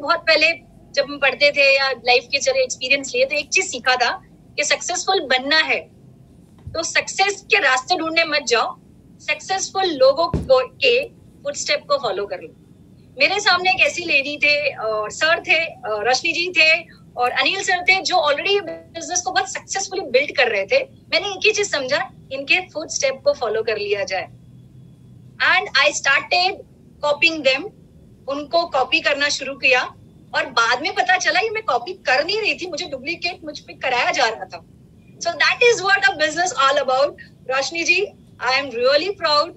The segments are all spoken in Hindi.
बहुत पहले जब हम पढ़ते थे या लाइफ के चले एक्सपीरियंस लिए तो एक चीज़ सीखा था कि सक्सेसफुल बनना है। तो सक्सेस के रास्ते ढूँढने मत जाओ। सक्सेसफुल लोगों को, के फुटस्टेप को फॉलो कर लो। मेरे सामने एक ऐसी लेडी थे, और सर थे रोशनी जी थे, और अनिल सर थे, जो ऑलरेडी बिज़नेस को बहुत सक्सेसफुली बिल्ड कर रहे थे। मैंने एक ही चीज़ समझा, इनके फुट स्टेप को फॉलो कर लिया जाए। And I started copying them उनको कॉपी करना शुरू किया और बाद में पता चला ये मैं कॉपी कर नहीं रही थी मुझे डुप्लीकेट मुझ पर कराया जा रहा था। So that is what a business all about Roshni ji I am really proud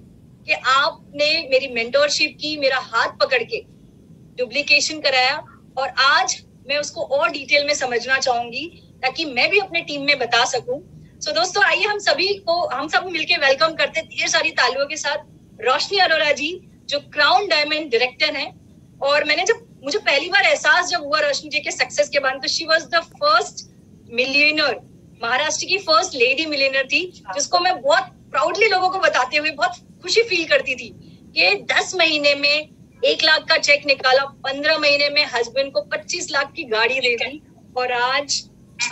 कि आपने मेरी मेंटोरशिप की मेरा हाथ पकड़ के डुप्लीकेशन कराया। और आज मैं उसको और डिटेल में समझना चाहूँगी ताकि मैं भी अपने टीम में बता सकूँ। सो so, दोस्तों आइए हम सभी को हम सब मिलके वेलकम करते ढेर सारी तालियों के साथ। रोशनी अरोरा जी जो क्राउन डायमंड डायरेक्टर हैं, और मैंने जब, मुझे पहली बार एहसास जब हुआ रोशनी जी के सक्सेस के बाद तो she was the first millionaire Maharashtra की फ़र्स्ट लेडी मिलियनर थी, जिसको मैं बहुत प्राउडली लोगों को बताते हुए बहुत खुशी फील करती थी कि दस महीने में एक लाख का चेक निकाला, पंद्रह महीने में हस्बैंड को पच्चीस लाख की गाड़ी दे दी, और आज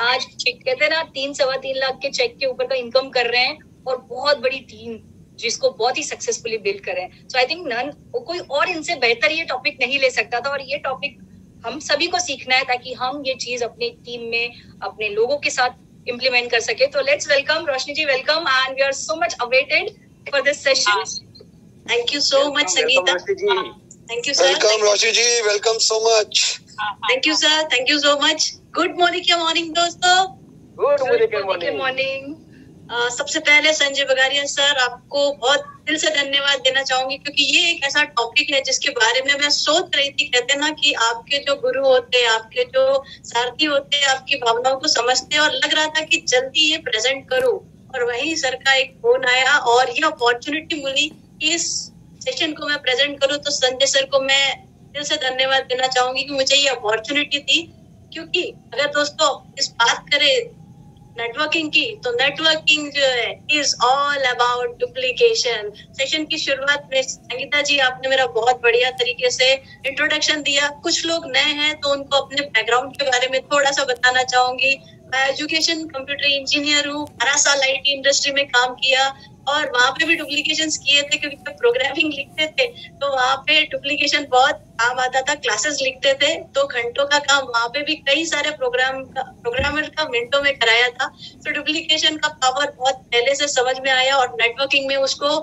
आज कहते ना, तीन सवा तीन लाख के चेक के ऊपर का इनकम कर रहे हैं, और बहुत बड़ी टीम जिसको बहुत ही सक्सेसफुली बिल्ड करें। सो आई थिंक नन कोई और इनसे बेहतर ये टॉपिक नहीं ले सकता था और ये टॉपिक हम सभी को सीखना है ताकि हम ये चीज़ अपनी टीम में अपने लोगों के साथ इम्प्लीमेंट कर सके। तो let's welcome Roshni ji welcome and we are so much awaited for this session thank you so much Sangeeta thank you sir welcome Roshni ji welcome so much thank you sir thank you so much good morning के मॉर्निंग दोस्तों गुड मॉर्निंग मॉर्निंग सबसे पहले संजय बगारिया सर, आपको बहुत दिल से धन्यवाद देना चाहूँगी, क्योंकि ये एक ऐसा टॉपिक है जिसके बारे में मैं सोच रही थी। कहते ना कि आपके जो गुरु होते हैं आपके जो सारथी होते हैं आपकी भावनाओं को समझते हैं और लग रहा था कि जल्दी ये प्रेजेंट करूँ। और वही सर का एक फ़ोन आया और ये अपॉर्चुनिटी मिली कि इस सेशन को मैं प्रेजेंट करूँ। तो संजय सर को मैं दिल से धन्यवाद देना चाहूँगी कि मुझे ये अपॉर्चुनिटी दी, क्योंकि अगर दोस्तों इस बात करें नेटवर्किंग की तो नेटवर्किंग जो है is all about duplication session की शुरुआत में, संगीता जी, आपने मेरा बहुत बढ़िया तरीके से इंट्रोडक्शन दिया। कुछ लोग नए हैं तो उनको अपने बैकग्राउंड के बारे में थोड़ा सा बताना चाहूँगी। मैं एजुकेशन, कंप्यूटर इंजीनियर हूँ। बारह साल आई इंडस्ट्री में काम किया और वहाँ पे भी डुप्लीकेशन किए थे क्योंकि जब प्रोग्रामिंग लिखते थे तो वहाँ पे डुप्लीकेशन बहुत काम आता था क्लासेस लिखते थे। तो घंटों का काम वहाँ पे भी कई सारे प्रोग्राम का प्रोग्रामर का मिनटों में कराया था। तो डुप्लीकेशन का पावर बहुत पहले से समझ में आया और नेटवर्किंग में उसको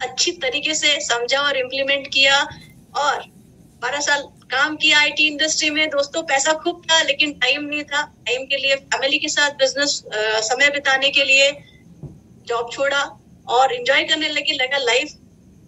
अच्छी तरीके से समझा और इम्प्लीमेंट किया। और बारह साल काम किया आईटी इंडस्ट्री में, दोस्तों, पैसा खूब था, लेकिन टाइम नहीं था। टाइम के लिए फैमिली के साथ बिज़नेस समय बिताने के लिए जॉब छोड़ा और इंजॉय करने लगी, लगा लाइफ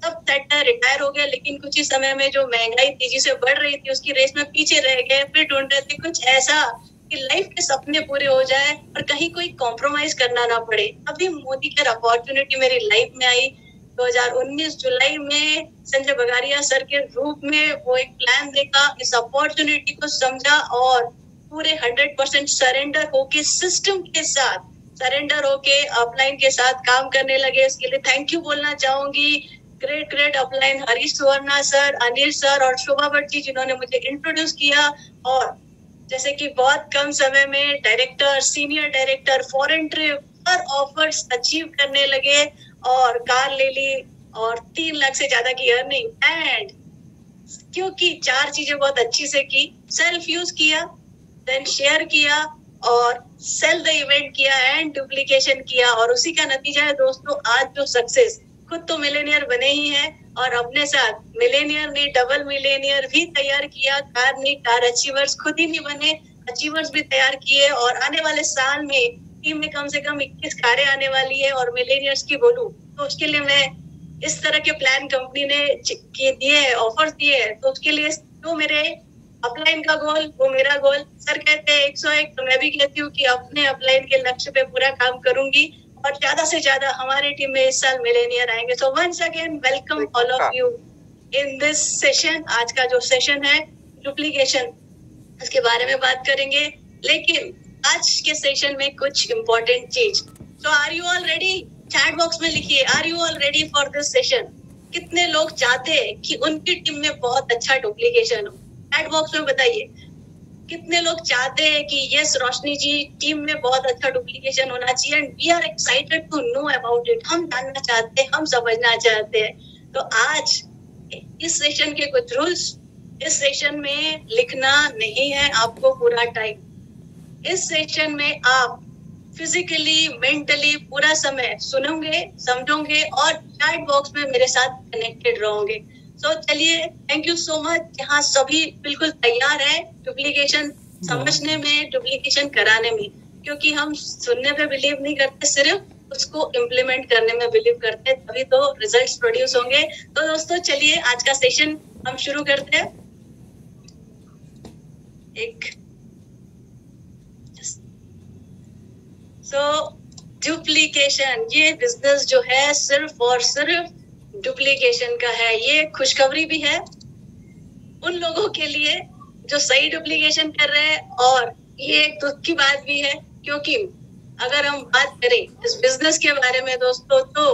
सब सेट है रिटायर हो गया, लेकिन कुछ ही समय में जो महँगाई तेज़ी से बढ़ रही थी, उसकी रेस में पीछे रह गए। फिर ढूंढ रहे थे कुछ ऐसा कि लाइफ के सपने पूरे हो जाए और कहीं कोई कॉम्प्रोमाइज करना ना पड़े। अभी मोदी के अपॉर्चुनिटी मेरी लाइफ में आई। 2019 जुलाई में संजय बगारिया सर के रूप में वो एक प्लान देखा, इस अपॉर्चुनिटी को समझा और पूरे 100 परसेंट सरेंडर होके सिस्टम के साथ सरेंडर होके अपलाइन के साथ काम करने लगे। इसके लिए थैंक यू बोलना चाहूँगी। Great great upline Harish Suvarna sir, Anil sir और शोभा भट्ट जी, जिन्होंने मुझे इंट्रोड्यूस किया। और जैसे कि बहुत कम समय में director senior director foreign trip हर ऑफर्स अचीव करने लगे। और कार ले ली और तीन लाख से ज़्यादा की अर्निंग एंड क्योंकि चार चीज़ें बहुत अच्छी से की सेल्फ यूज़ किया देन शेयर किया और सेल द इवेंट किया एंड डुप्लीकेशन किया और उसी का नतीजा है दोस्तों, आज जो सक्सेस खुद तो मिलेनियर बने ही हैं और अपने साथ मिलेनियर ने डबल मिलेनियर भी तैयार किया, कार ने कार अचीवर्स खुद ही नहीं बने अचीवर्स भी तैयार किए और आने वाले साल में टीम में कम से कम 21 कारें आने वाली है और मिलेनियर्स की बोलूँ तो उसके लिए मैं इस तरह के प्लान कंपनी ने दिए ऑफर्स दिए है। तो उसके लिए जो मेरे अपलाइन का गोल वो मेरा गोल। सर कहते हैं एक सौ एक तो मैं भी कहती हूँ कि अपने अपलाइन के लक्ष्य पे पूरा काम करूँगी और ज़्यादा से ज़्यादा हमारे टीम में इस साल मिलेनियर आएँगे। So once again welcome all of you in this session आज का जो सेशन है डुप्लीकेशन उसके बारे में बात करेंगे। लेकिन आज के सेशन में कुछ इम्पोर्टेंट चीज़ तो are you all ready chat box में लिखिए are you all ready for this session कितने लोग चाहते हैं कि उनकी टीम में बहुत अच्छा डुप्लीकेशन हो? चैट बॉक्स में बताइए। कितने लोग चाहते हैं कि यस रोशनी जी टीम में बहुत अच्छा डुप्लीकेशन होना चाहिए and we are excited to know about it हम जानना चाहते हैं, हम समझना चाहते हैं। तो आज इस सेशन के कुछ रूल्स इस सेशन में लिखना नहीं है आपको पूरा टाइम इस सेशन में आप फिजिकली मेंटली पूरा समय सुनोगे समझोगे और चैट बॉक्स में मेरे साथ कनेक्टेड रहोगे। सो so, चलिए थैंक यू सो मच यहाँ सभी बिल्कुल तैयार है डुप्लीकेशन समझने में डुप्लीकेशन कराने में। क्योंकि हम सुनने पे बिलीव नहीं करते सिर्फ़ उसको इम्प्लीमेंट करने में बिलीव करते हैं तभी तो रिजल्ट्स प्रोड्यूस होंगे। तो दोस्तों चलिए आज का सेशन हम शुरू करते हैं। एक सो डुप्लीकेशन ये बिज़नेस जो है सिर्फ़ और सिर्फ़ डुप्लीकेशन का है। ये खुशखबरी भी है उन लोगों के लिए जो सही डुप्लीकेशन कर रहे हैं और ये एक दुख की बात भी है क्योंकि अगर हम बात करें इस बिज़नेस के बारे में दोस्तों तो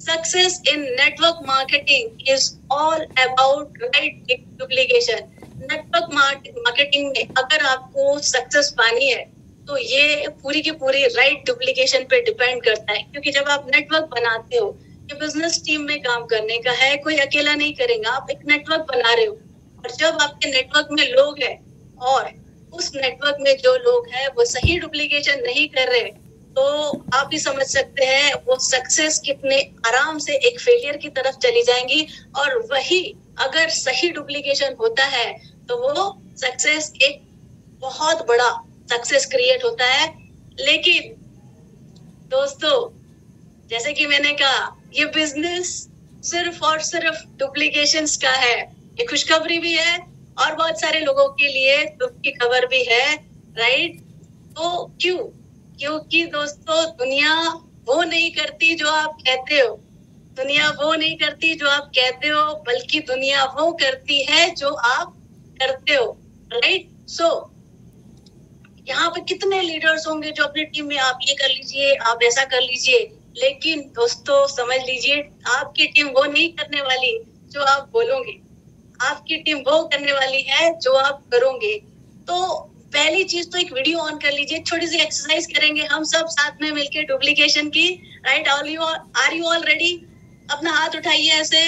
success in network marketing is all about right duplication network marketing में अगर आपको सक्सेस पानी है तो ये पूरी की पूरी राइट डुप्लीकेशन पे डिपेंड करता है। क्योंकि जब आप नेटवर्क बनाते हो, ये बिज़नेस टीम में काम करने का है, कोई अकेला नहीं करेगा, आप एक नेटवर्क बना रहे हो। और जब आपके नेटवर्क में लोग हैं, और उस नेटवर्क में जो लोग हैं, वो सही डुप्लीकेशन नहीं कर रहे तो आप भी समझ सकते हैं, वो सक्सेस कितने आराम से एक फेलियर की तरफ़ चली जाएँगी। और वही अगर सही डुप्लीकेशन होता है तो वो सक्सेस एक बहुत बड़ा सक्सेस क्रिएट होता है। लेकिन दोस्तों जैसे कि मैंने कहा ये बिज़नेस सिर्फ़ और सिर्फ़ डुप्लीकेशन का है। ये खुशखबरी भी है और बहुत सारे लोगों के लिए दुख की खबर भी है राइट तो क्यों? क्योंकि दोस्तों दुनिया वो नहीं करती जो आप कहते हो। दुनिया वो नहीं करती जो आप कहते हो बल्कि दुनिया वो करती है जो आप करते हो राइट सो so, यहाँ पे कितने लीडर्स होंगे जो अपनी टीम में आप ये कर लीजिए, आप ऐसा कर लीजिए। लेकिन दोस्तों, समझ लीजिए, आपकी टीम वो नहीं करने वाली जो आप बोलोगे। आपकी टीम वो करने वाली है जो आप करोगे। तो पहली चीज़ तो एक वीडियो ऑन कर लीजिए छोटी सी एक्सरसाइज करेंगे हम सब साथ में मिलकर डुप्लीकेशन की। Right all you are you all ready अपना हाथ उठाइए ऐसे।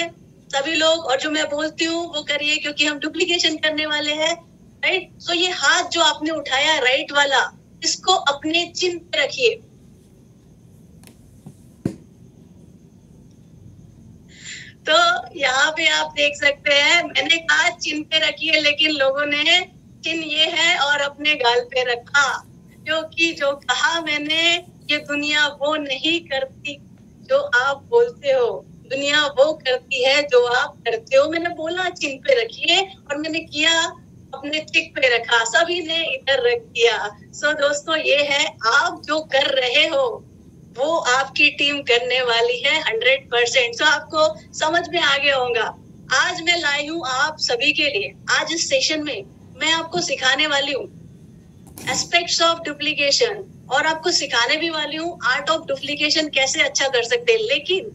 सभी लोग, और जो मैं बोलती हूँ, वो करिए क्योंकि हम डुप्लीकेशन करने वाले हैं। राइट सो ये हाथ जो आपने उठाया राइट वाला, इसको अपने चिन्ह पे रखिए। तो यहाँ पे आप देख सकते हैं, मैंने कहा चिन्ह पे रखी है लेकिन लोगों ने चिन्ह ये है और अपने गाल पे रखा, क्योंकि जो कहा मैंने, ये दुनिया वो नहीं करती जो आप बोलते हो। दुनिया वो करती है जो आप करते हो। मैंने बोला चिन्ह पे रखिए और मैंने किया अपने टिक पे रखा, सभी ने इधर रख दिया। सो दोस्तों, ये है, आप जो कर रहे हो, वो आपकी टीम करने वाली है, हंड्रेड परसेंट। तो आपको समझ में आगे होगा, आज मैं लाई हूँ आप सभी के लिए। आज इस सेशन में मैं आपको सिखाने वाली हूँ एस्पेक्ट्स ऑफ़ डुप्लीकेशन और आपको सिखाने भी वाली हूँ आर्ट ऑफ़ डुप्लीकेशन कैसे अच्छा कर सकते हैं। लेकिन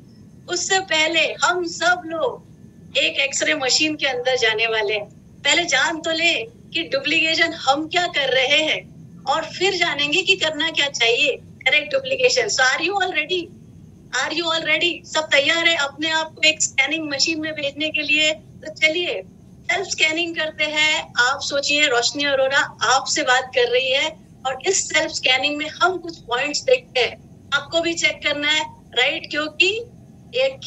उससे पहले हम सब लोग एक एक्सरे मशीन के अंदर जाने वाले हैं। पहले जान तो ले कि डुप्लीकेशन हम क्या कर रहे हैं और फिर जानेंगे कि करना क्या चाहिए। Correct duplication so are you all ready are you all ready सब तैयार है अपने आप को एक स्कैनिंग मशीन में भेजने के लिए। तो चलिए सेल्फ स्कैनिंग करते हैं। आप सोचिए, रोशनी अरोरा आपसे बात कर रही है और इस सेल्फ स्कैनिंग में हम कुछ पॉइंट्स देखते हैं। आपको भी चेक करना है राइट क्योंकि एक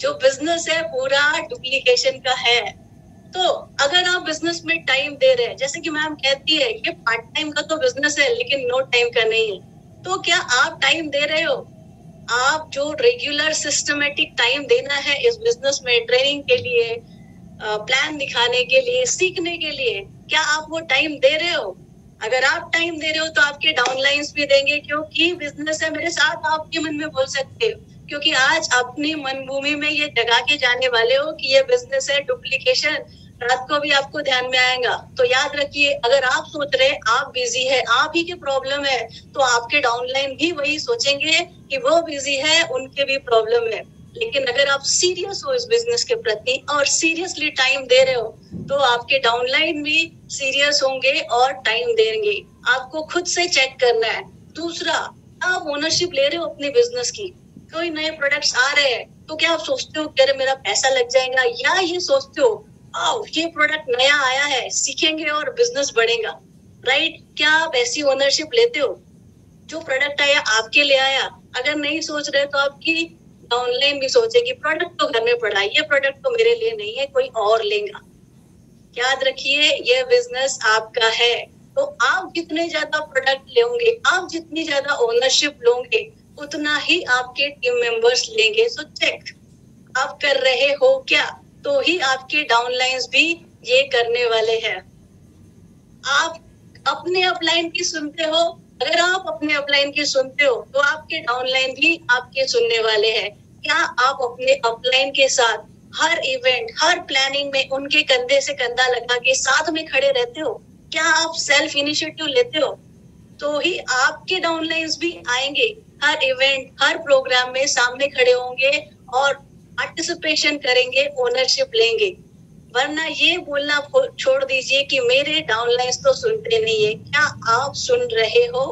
जो बिज़नेस है, पूरा डुप्लीकेशन का है। तो अगर आप बिज़नेस में टाइम दे रहे हैं, जैसे कि मैम कहती है ये पार्ट टाइम का तो बिज़नेस है, लेकिन नो टाइम का नहीं है। तो क्या आप टाइम दे रहे हो? आप जो रेगुलर सिस्टमेटिक टाइम देना है इस बिज़नेस में ट्रेनिंग के लिए प्लान दिखाने के लिए, सीखने के लिए, क्या आप वो टाइम दे रहे हो? अगर आप टाइम दे रहे हो तो आपके डाउनलाइंस भी देंगे, क्योंकि बिज़नेस है मेरे साथ आपके मन में बोल सकते हो। क्योंकि आज अपनी मन भूमि में ये जगा के जाने वाले हो कि ये बिज़नेस है डुप्लीकेशन रात को भी आपको ध्यान में आएगा। तो याद रखिए, अगर आप सोच रहे आप बिज़ी है, आप ही की प्रॉब्लम है तो आपके डाउनलाइन भी वही सोचेंगे कि वो बिज़ी है, उनके भी प्रॉब्लम है। लेकिन अगर आप सीरियस हो इस बिज़नेस के प्रति और सीरियसली टाइम दे रहे हो तो आपके डाउनलाइन भी सीरियस होंगे और टाइम देंगे। आपको खुद से चेक करना है। दूसरा, आप ओनरशिप ले रहे हो अपने बिज़नेस की। कोई नए प्रोडक्ट्स आ रहे हैं तो क्या आप सोचते हो कि अरे मेरा पैसा लग जाएगा? या ये सोचते हो आओ ये प्रोडक्ट नया आया है, सीखेंगे और बिज़नेस बढ़ेगा। राइट क्या आप ऐसी ओनरशिप लेते हो? जो प्रोडक्ट आया, आपके लिए आया। अगर नहीं सोच रहे तो आपकी ऑनलाइन भी सोचेगी प्रोडक्ट तो घर में पड़ा ये प्रोडक्ट तो मेरे लिए नहीं है, कोई और लेगा। याद रखिए, ये बिज़नेस आपका है। तो आप जितने ज़्यादा प्रोडक्ट लेंगे, आप जितनी ज़्यादा ओनरशिप लोगे, उतना ही आपके टीम मेंबर्स लेंगे। सो चेक आप कर रहे हो क्या? तो ही आपके डाउनलाइंस भी ये करने वाले हैं। आप अपने अपलाइन की सुनते हो, अगर आप अपने अपलाइन की सुनते हो तो आपके डाउनलाइन भी आपके सुनने वाले हैं। क्या आप अपने अपलाइन के साथ हर इवेंट हर प्लानिंग में उनके कंधे से कंधा लगा के साथ में खड़े रहते हो? क्या आप सेल्फ इनिशिएटिव लेते हो? तो ही आपके डाउनलाइंस भी आएँगे। हर इवेंट हर प्रोग्राम में सामने खड़े होंगे और पार्टिसिपेशन करेंगे ओनरशिप लेंगे। वरना ये बोलना छोड़ दीजिए कि मेरे डाउनलाइंस तो सुनते नहीं है। क्या आप सुन रहे हो?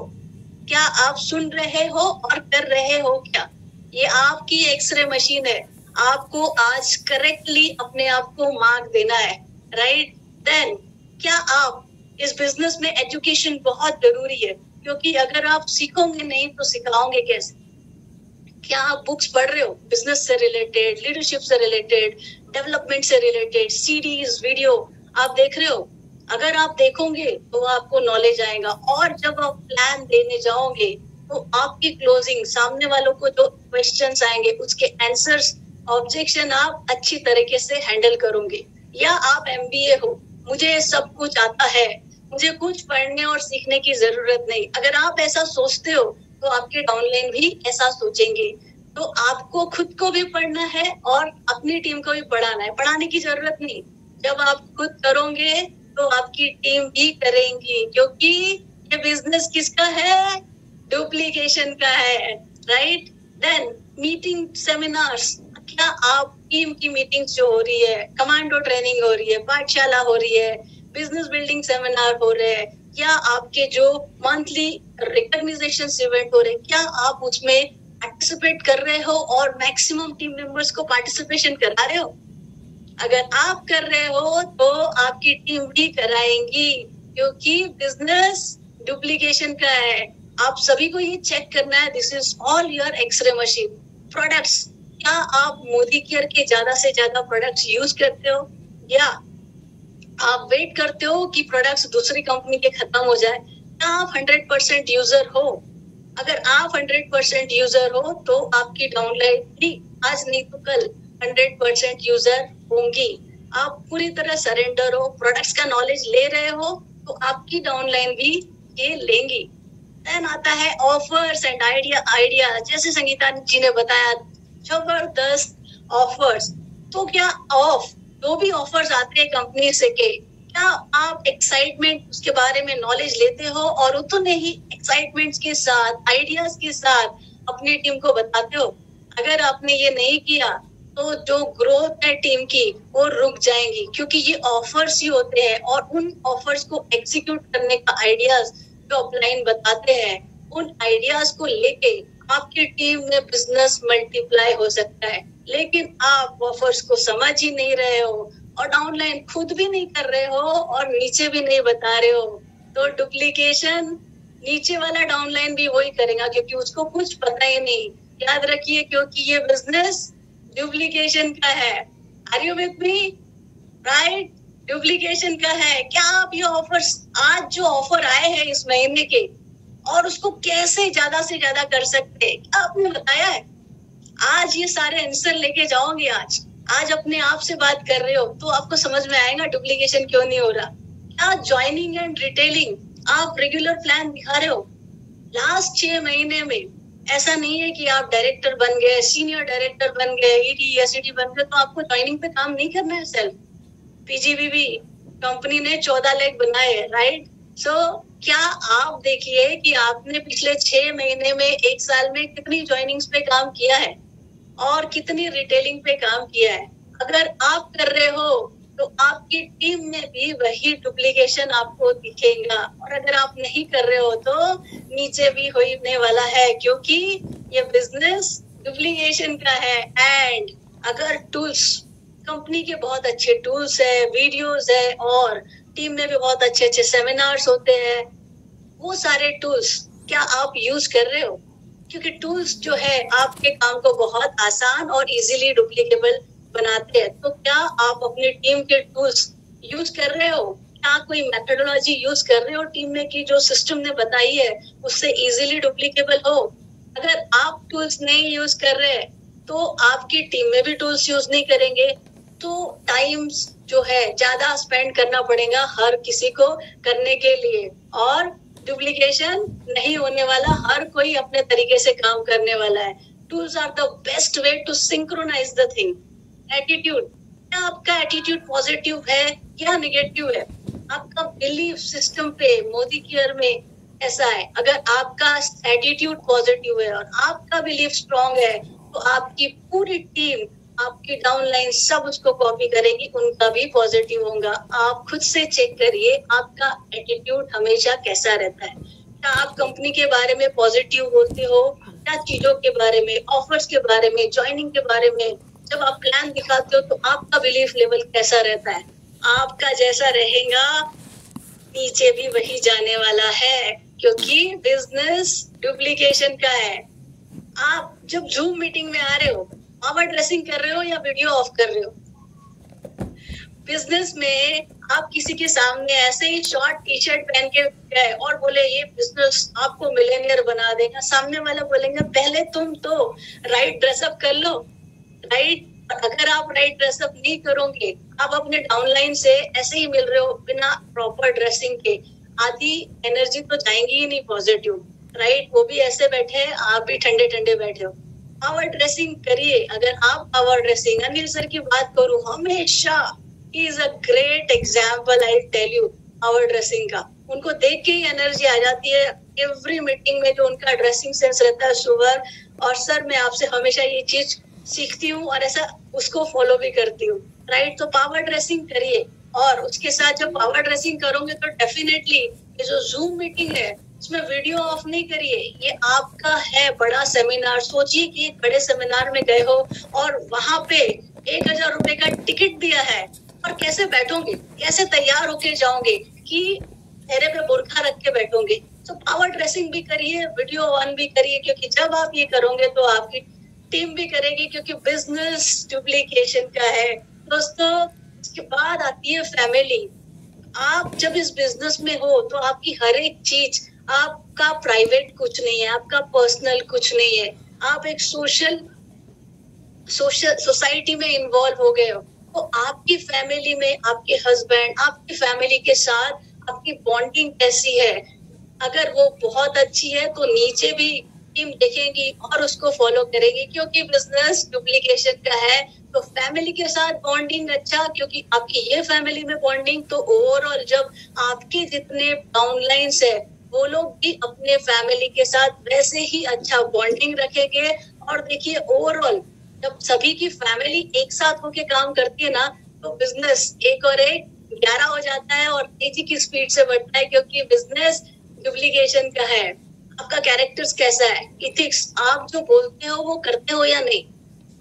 क्या आप सुन रहे हो और कर रहे हो क्या? ये आपकी एक्सरे मशीन है। आपको आज करेक्टली अपने आप को मार्क देना है। राइट देन क्या आप इस बिज़नेस में एजुकेशन बहुत ज़रूरी है? क्योंकि अगर आप सीखोगे नहीं तो सिखाओगे कैसे? क्या आप बुक्स पढ़ रहे हो बिज़नेस से रिलेटेड लीडरशिप से रिलेटेड डेवलपमेंट से रिलेटेड सीरीज़ वीडियो आप देख रहे हो? अगर आप देखोगे तो आपको नॉलेज आएगा। और जब आप प्लान देने जाओगे तो आपकी क्लोजिंग सामने वालों को जो क्वेश्चन आएँगे, उसके आंसर्स ऑब्जेक्शन आप अच्छी तरीके से हैंडल करोगे। या आप एमबीए हो, मुझे सब कुछ आता है, मुझे कुछ पढ़ने और सीखने की ज़रूरत नहीं। अगर आप ऐसा सोचते हो तो आपके डाउनलाइन भी ऐसा सोचेंगे। तो आपको खुद को भी पढ़ना है और अपनी टीम को भी पढ़ाना है। पढ़ाने की ज़रूरत नहीं। जब आप खुद करोगे तो आपकी टीम भी करेंगी। क्योंकि ये बिज़नेस किसका है? डुप्लीकेशन का है राइट देन मीटिंग सेमिनार्स क्या आप टीम की मीटिंग्स जो हो रही है? कमांडो ट्रेनिंग हो रही है, पाठशाला हो रही है बिज़नेस बिल्डिंग सेमिनार हो रहे हैं। क्या आपके जो मंथली रिकॉग्नाइजेशन इवेंट हो रहे हैं, क्या आप उसमें पार्टिसिपेट कर रहे हो और मैक्सिमम टीम मेंबर्स को पार्टिसिपेशन करा रहे हो? अगर आप कर रहे हो तो आपकी टीम भी कराएँगी, क्योंकि बिज़नेस डुप्लीकेशन का है। आप सभी को ये चेक करना है this is all your x-ray machine products क्या आप मोदी केयर के ज़्यादा से ज़्यादा प्रोडक्ट्स यूज़ करते हो? या आप वेट करते हो कि प्रोडक्ट्स दूसरी कंपनी के खत्म हो जाए क्या आप हंड्रेड परसेंट यूज़र हो। अगर आप हंड्रेड परसेंट यूज़र हो तो आपकी डाउनलाइन भी आज नहीं तो कल हंड्रेड परसेंट यूज़र होंगी। आप पूरी तरह सरेंडर हो प्रोडक्ट्स का नॉलेज ले रहे हो तो आपकी डाउनलाइन भी ये लेंगी। देन आता है ऑफर्स एंड आइडिया आइडिया जैसे संगीता जी ने बताया, ज़बरदस्त ऑफर्स तो क्या ऑफ़ जो भी ऑफर्स आते हैं कंपनी से के क्या आप एक्साइटमेंट उसके बारे में नॉलेज लेते हो और उतने ही एक्साइटमेंट के साथ आइडियाज़ के साथ अपनी टीम को बताते हो? अगर आपने ये नहीं किया तो जो ग्रोथ है टीम की, वो रुक जाएँगी। क्योंकि ये ऑफर्स ही होते हैं और उन ऑफर्स को एग्जीक्यूट करने का आइडियाज़ जो अपलाइन बताते हैं, उन आइडियाज़ को लेके आपकी टीम में बिज़नेस मल्टीप्लाई हो सकता है। लेकिन आप ऑफर्स को समझ ही नहीं रहे हो और डाउनलाइन खुद भी नहीं कर रहे हो और नीचे भी नहीं बता रहे हो। तो डुप्लीकेशन नीचे वाला डाउनलाइन भी वही करेगा क्योंकि उसको कुछ पता ही नहीं। याद रखिए क्योंकि ये बिज़नेस डुप्लीकेशन का है। Are you with me right duplication का है। क्या आप ये ऑफर्स आज जो ऑफ़र आए हैं इस महीने के, और उसको कैसे ज़्यादा से ज़्यादा कर सकते हैं? आपने बताया है? आज ये सारे आंसर लेके जाओगे आज? आज अपने आप से बात कर रहे हो तो आपको समझ में आएगा डुप्लीकेशन क्यों नहीं हो रहा। क्या ज्वाइनिंग एंड रिटेलिंग आप रेगुलर प्लान दिखा रहे हो? लास्ट छह महीने में ऐसा नहीं है कि आप डायरेक्टर बन गए सीनियर डायरेक्टर बन गए ईडी एसईडी बन गए तो आपको ज्वाइनिंग पे काम नहीं करना है सेल्फ पीजीबीबी कंपनी ने चौदह लेख बनाए राइट सो so, क्या आप देखिए कि आपने पिछले छह महीने में एक साल में कितनी ज्वाइनिंग्स पे काम किया है? और कितनी रिटेलिंग पे काम किया है। अगर आप कर रहे हो तो आपकी टीम में भी वही डुप्लीकेशन आपको दिखेगा। और अगर आप नहीं कर रहे हो तो नीचे भी होने वाला है, क्योंकि ये बिज़नेस डुप्लीकेशन का है। एंड अगर टूल्स कंपनी के बहुत अच्छे टूल्स है वीडियोस है, और टीम में भी बहुत अच्छे अच्छे सेमिनार्स होते हैं, वो सारे टूल्स क्या आप यूज़ कर रहे हो? क्योंकि टूल्स जो है आपके काम को बहुत आसान और इजीली डुप्लीकेबल बनाते हैं। तो क्या आप अपनी टीम के टूल्स यूज़ कर रहे हो? क्या कोई मेथडोलॉजी यूज़ कर रहे हो टीम में की जो सिस्टम ने बताई है, उससे इजीली डुप्लीकेबल हो? अगर आप टूल्स नहीं यूज़ कर रहे तो आपकी टीम में भी टूल्स यूज़ नहीं करेंगे। तो टाइम जो है, ज़्यादा स्पेंड करना पड़ेगा हर किसी को करने के लिए। और डुप्लीकेशन नहीं होने वाला, हर कोई अपने तरीके से काम करने वाला है। Tools are the best way to synchronise the thing attitude क्या आपका एटीट्यूड पॉजिटिव है या निगेटिव है? आपका बिलीफ सिस्टम पे, मोदी केयर में ऐसा है। अगर आपका एटीट्यूड पॉजिटिव है और आपका बिलीफ स्ट्रॉन्ग है तो आपकी पूरी टीम आपकी डाउनलाइन सब उसको कॉपी करेगी, उनका भी पॉजिटिव होगा। आप खुद से चेक करिए, आपका एटीट्यूड हमेशा कैसा रहता है। क्या आप कंपनी के बारे में पॉजिटिव होते हो, क्या चीज़ों के बारे में ऑफर्स के बारे में ज्वाइनिंग के बारे में? जब आप प्लान दिखाते हो तो आपका बिलीफ लेवल कैसा रहता है? आपका जैसा रहेगा, नीचे भी वही जाने वाला है, क्योंकि बिज़नेस डुप्लीकेशन का है। आप जब जूम मीटिंग में आ रहे हो पावर ड्रेसिंग कर रहे हो या वीडियो ऑफ़ कर रहे हो? बिज़नेस में आप किसी के सामने ऐसे ही शॉर्ट टी शर्ट पहन के गए और बोले, ये बिज़नेस आपको मिलेनियर बना देगा। सामने वाला बोलेंगे, पहले तुम तो राइट ड्रेसअप कर लो। राइट अगर आप राइट ड्रेसअप नहीं करोगे, आप अपने डाउनलाइन से ऐसे ही मिल रहे हो बिना प्रॉपर ड्रेसिंग के। आधी एनर्जी तो जाएँगी ही नहीं पॉजिटिव राइट वो भी ऐसे बैठे आप भी ठंडे ठंडे बैठे हो। पावर ड्रेसिंग करिए। अगर आप पावर ड्रेसिंग अनिल सर की बात करूँ, हमेशा is a great example I tell you power dressing का। उनको देख के ही एनर्जी आ जाती है। एवरी मीटिंग में जो उनका ड्रेसिंग सेंस रहता है, सुबह, और सर मैं आपसे हमेशा ये चीज़ सीखती हूँ और ऐसा उसको फॉलो भी करती हूँ। राइट तो पावर ड्रेसिंग करिए। और उसके साथ जब पावर ड्रेसिंग करोगे तो डेफिनेटली ये जो जूम मीटिंग है इसमें वीडियो ऑफ़ नहीं करिए। ये आपका है बड़ा सेमिनार। सोचिए कि बड़े सेमिनार में गए हो और वहाँ पे एक हज़ार रुपए का टिकट दिया है। और कैसे बैठोगे? कैसे तैयार होके जाओगे कि चेहरे पे बुरखा रख के बैठोगे? तो पावर ड्रेसिंग भी करिए वीडियो ऑन भी करिए, क्योंकि जब आप ये करोगे तो आपकी टीम भी करेगी, क्योंकि बिज़नेस डुप्लीकेशन का है। दोस्तों, इसके बाद आती है फैमिली आप जब इस बिज़नेस में हो तो आपकी हर एक चीज़ आपका प्राइवेट कुछ नहीं है, आपका पर्सनल कुछ नहीं है। आप एक सोशल सोशल सोसाइटी में इन्वॉल्व हो गए हो। तो आपकी फैमिली में आपके हस्बैंड आपकी फैमिली के साथ आपकी बॉन्डिंग कैसी है? अगर वो बहुत अच्छी है तो नीचे भी टीम देखेगी और उसको फॉलो करेगी। क्योंकि बिज़नेस डुप्लीकेशन का है तो फैमिली के साथ बॉन्डिंग अच्छा क्योंकि आपकी ये फैमिली में बॉन्डिंग तो ओवरऑल जब आपके जितने डाउनलाइंस है वो लोग भी अपने फैमिली के साथ वैसे ही अच्छा बॉन्डिंग रखेंगे। और देखिए ओवरऑल जब सभी की फैमिली एक साथ होके काम करती है ना तो बिज़नेस एक और एक ग्यारह हो जाता है और तेज़ी की स्पीड से बढ़ता है, क्योंकि बिज़नेस डुप्लीकेशन का है। आपका कैरेक्टर्स कैसा है? इथिक्स आप जो बोलते हो वो करते हो या नहीं?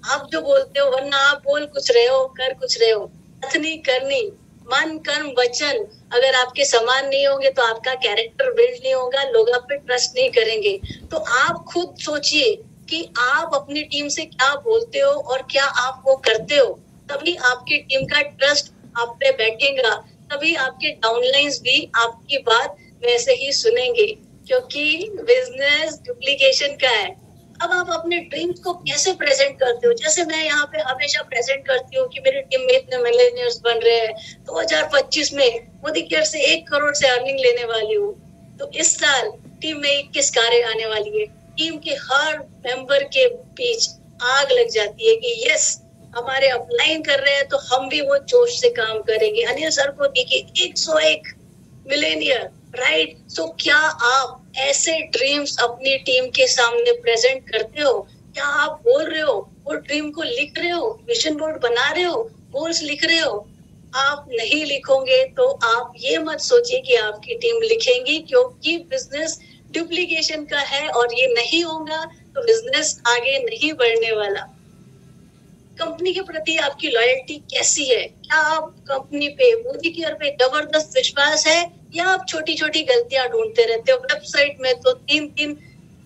आप जो बोलते हो, वरना आप बोल कुछ रहे हो, कर कुछ रहे हो। करनी मन, कर्म, वचन अगर आपके समान नहीं होंगे तो आपका कैरेक्टर बिल्ड नहीं होगा, लोग आप पे ट्रस्ट नहीं करेंगे। तो आप खुद सोचिए कि आप अपनी टीम से क्या बोलते हो और क्या आप वो करते हो। तभी आपकी टीम का ट्रस्ट आप पे बैठेगा। तभी आपके डाउनलाइंस भी आपकी बात वैसे ही सुनेंगे। क्योंकि बिज़नेस डुप्लीकेशन का है। अब आप अपने ड्रीम्स को कैसे प्रेजेंट करते हो? जैसे मैं यहाँ पे हमेशा प्रेजेंट करती हूँ कि मेरी टीम में इतने मिलेनियर्स बन रहे हैं। दो हज़ार पच्चीस में मोदी केयर से एक करोड़ से अर्निंग लेने वाली हूँ। तो इस साल टीम में इक्कीस कारें आने वाली है? टीम के हर मेंबर के बीच आग लग जाती है कि यस हमारे अपलाइन कर रहे हैं तो हम भी वो जोश से काम करेंगे। अनिल सर को देखिए, एक सौ एक मिलेनियर राइट सो क्या आप ऐसे ड्रीम्स अपनी टीम के सामने प्रेजेंट करते हो, क्या आप बोल रहे हो, वो ड्रीम को लिख रहे हो विजन बोर्ड बना रहे हो गोल्स लिख रहे हो? आप नहीं लिखोगे तो आप ये मत सोचिए कि आपकी टीम लिखेंगी क्योंकि बिज़नेस डुप्लीकेशन का है और ये नहीं होगा तो बिज़नेस आगे नहीं बढ़ने वाला। कंपनी के प्रति आपकी लॉयल्टी कैसी है? क्या आप कंपनी पे, मोदी की ओर पे ज़बरदस्त विश्वास है? या आप छोटी छोटी गलतियाँ ढूंढते रहते हो वेबसाइट में तो तीन तीन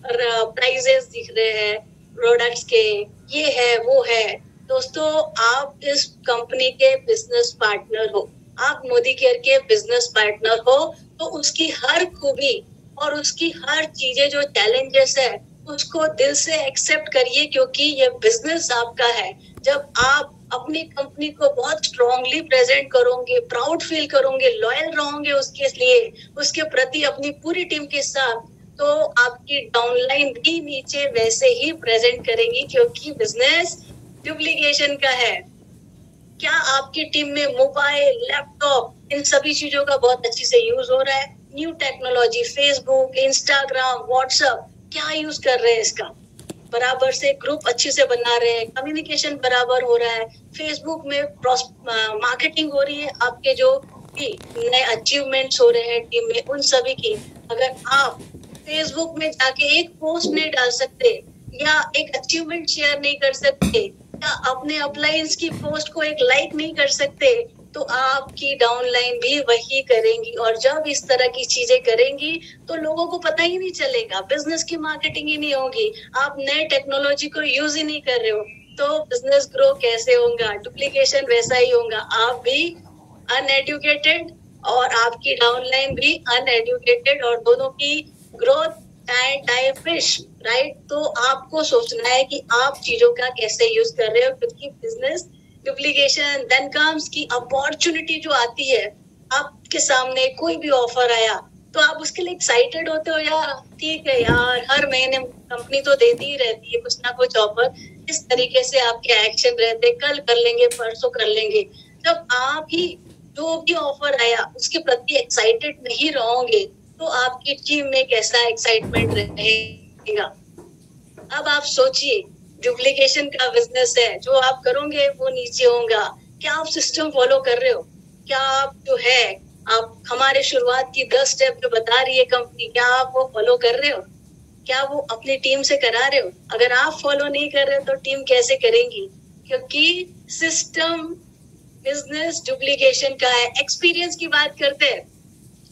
प्राइजेस दिख रहे हैं प्रोडक्ट्स के, ये है, वो है। दोस्तों, आप इस कंपनी के बिज़नेस पार्टनर हो। आप मोदी केयर के बिज़नेस पार्टनर हो तो उसकी हर खूबी और उसकी हर चीज़ें, जो चैलेंजेस है उसको दिल से एक्सेप्ट करिए क्योंकि ये बिज़नेस आपका है। जब आप अपनी कंपनी को बहुत स्ट्रांगली प्रेजेंट करोगे प्राउड फील करोगे लॉयल रहोगे उसके लिए, उसके प्रति अपनी पूरी टीम के साथ तो आपकी डाउनलाइन भी नीचे वैसे ही प्रेजेंट करेगी क्योंकि बिज़नेस डुप्लीकेशन का है। क्या आपकी टीम में मोबाइल लैपटॉप इन सभी चीज़ों का बहुत अच्छी से यूज़ हो रहा है? New technology Facebook Instagram WhatsApp क्या यूज़ कर रहे हैं इसका? बराबर से ग्रुप अच्छे से बना रहे हैं कम्युनिकेशन बराबर हो रहा है फेसबुक में मार्केटिंग हो रही है, आपके जो भी नए अचीवमेंट्स हो रहे हैं टीम में, उन सभी की। अगर आप फेसबुक में जाके एक पोस्ट नहीं डाल सकते, या एक अचीवमेंट शेयर नहीं कर सकते, या अपने अपलाइंस की पोस्ट को एक लाइक नहीं कर सकते तो आपकी डाउनलाइन भी वही करेंगी और जब इस तरह की चीज़ें करेंगी तो लोगों को पता ही नहीं चलेगा। बिज़नेस की मार्केटिंग ही नहीं होगी। आप नए टेक्नोलॉजी को यूज़ ही नहीं कर रहे हो। तो बिज़नेस ग्रो कैसे होगा? डुप्लीकेशन वैसा ही होगा। आप भी अनएडुकेटेड और आपकी डाउनलाइन भी अनएडुकेटेड और दोनों की ग्रोथ टाइम फ़िश राइट तो आपको सोचना है कि आप चीज़ों का कैसे यूज़ कर रहे हो, क्योंकि बिज़नेस डुप्लीकेशन देन कम्स की अपॉर्चुनिटी जो आती है, आपके सामने कोई भी ऑफ़र आया तो आप उसके लिए एक्साइटेड होते हो, यार, ठीक है यार, हर महीने कंपनी तो देती ही रहती है, कुछ ना कुछ ऑफ़र इस तरीके से आपके एक्शन रहते कल कर लेंगे, परसों कर लेंगे। जब आप ही जो भी ऑफ़र आया, उसके प्रति एक्साइटेड नहीं रहोगे तो आपकी टीम में कैसा एक्साइटमेंट रहेगा? अब आप सोचिए डुप्लीकेशन का बिज़नेस है। जो आप करोगे, वो नीचे होगा। क्या आप सिस्टम फॉलो कर रहे हो? क्या आप जो है, आप हमारे शुरुआत की दस स्टेप जो बता रही है कंपनी क्या आप वो फॉलो कर रहे हो? क्या वो अपनी टीम से करा रहे हो? अगर आप फॉलो नहीं कर रहे हो तो टीम कैसे करेंगी? क्योंकि सिस्टम बिज़नेस डुप्लीकेशन का है। एक्सपीरियंस की बात करते हैं।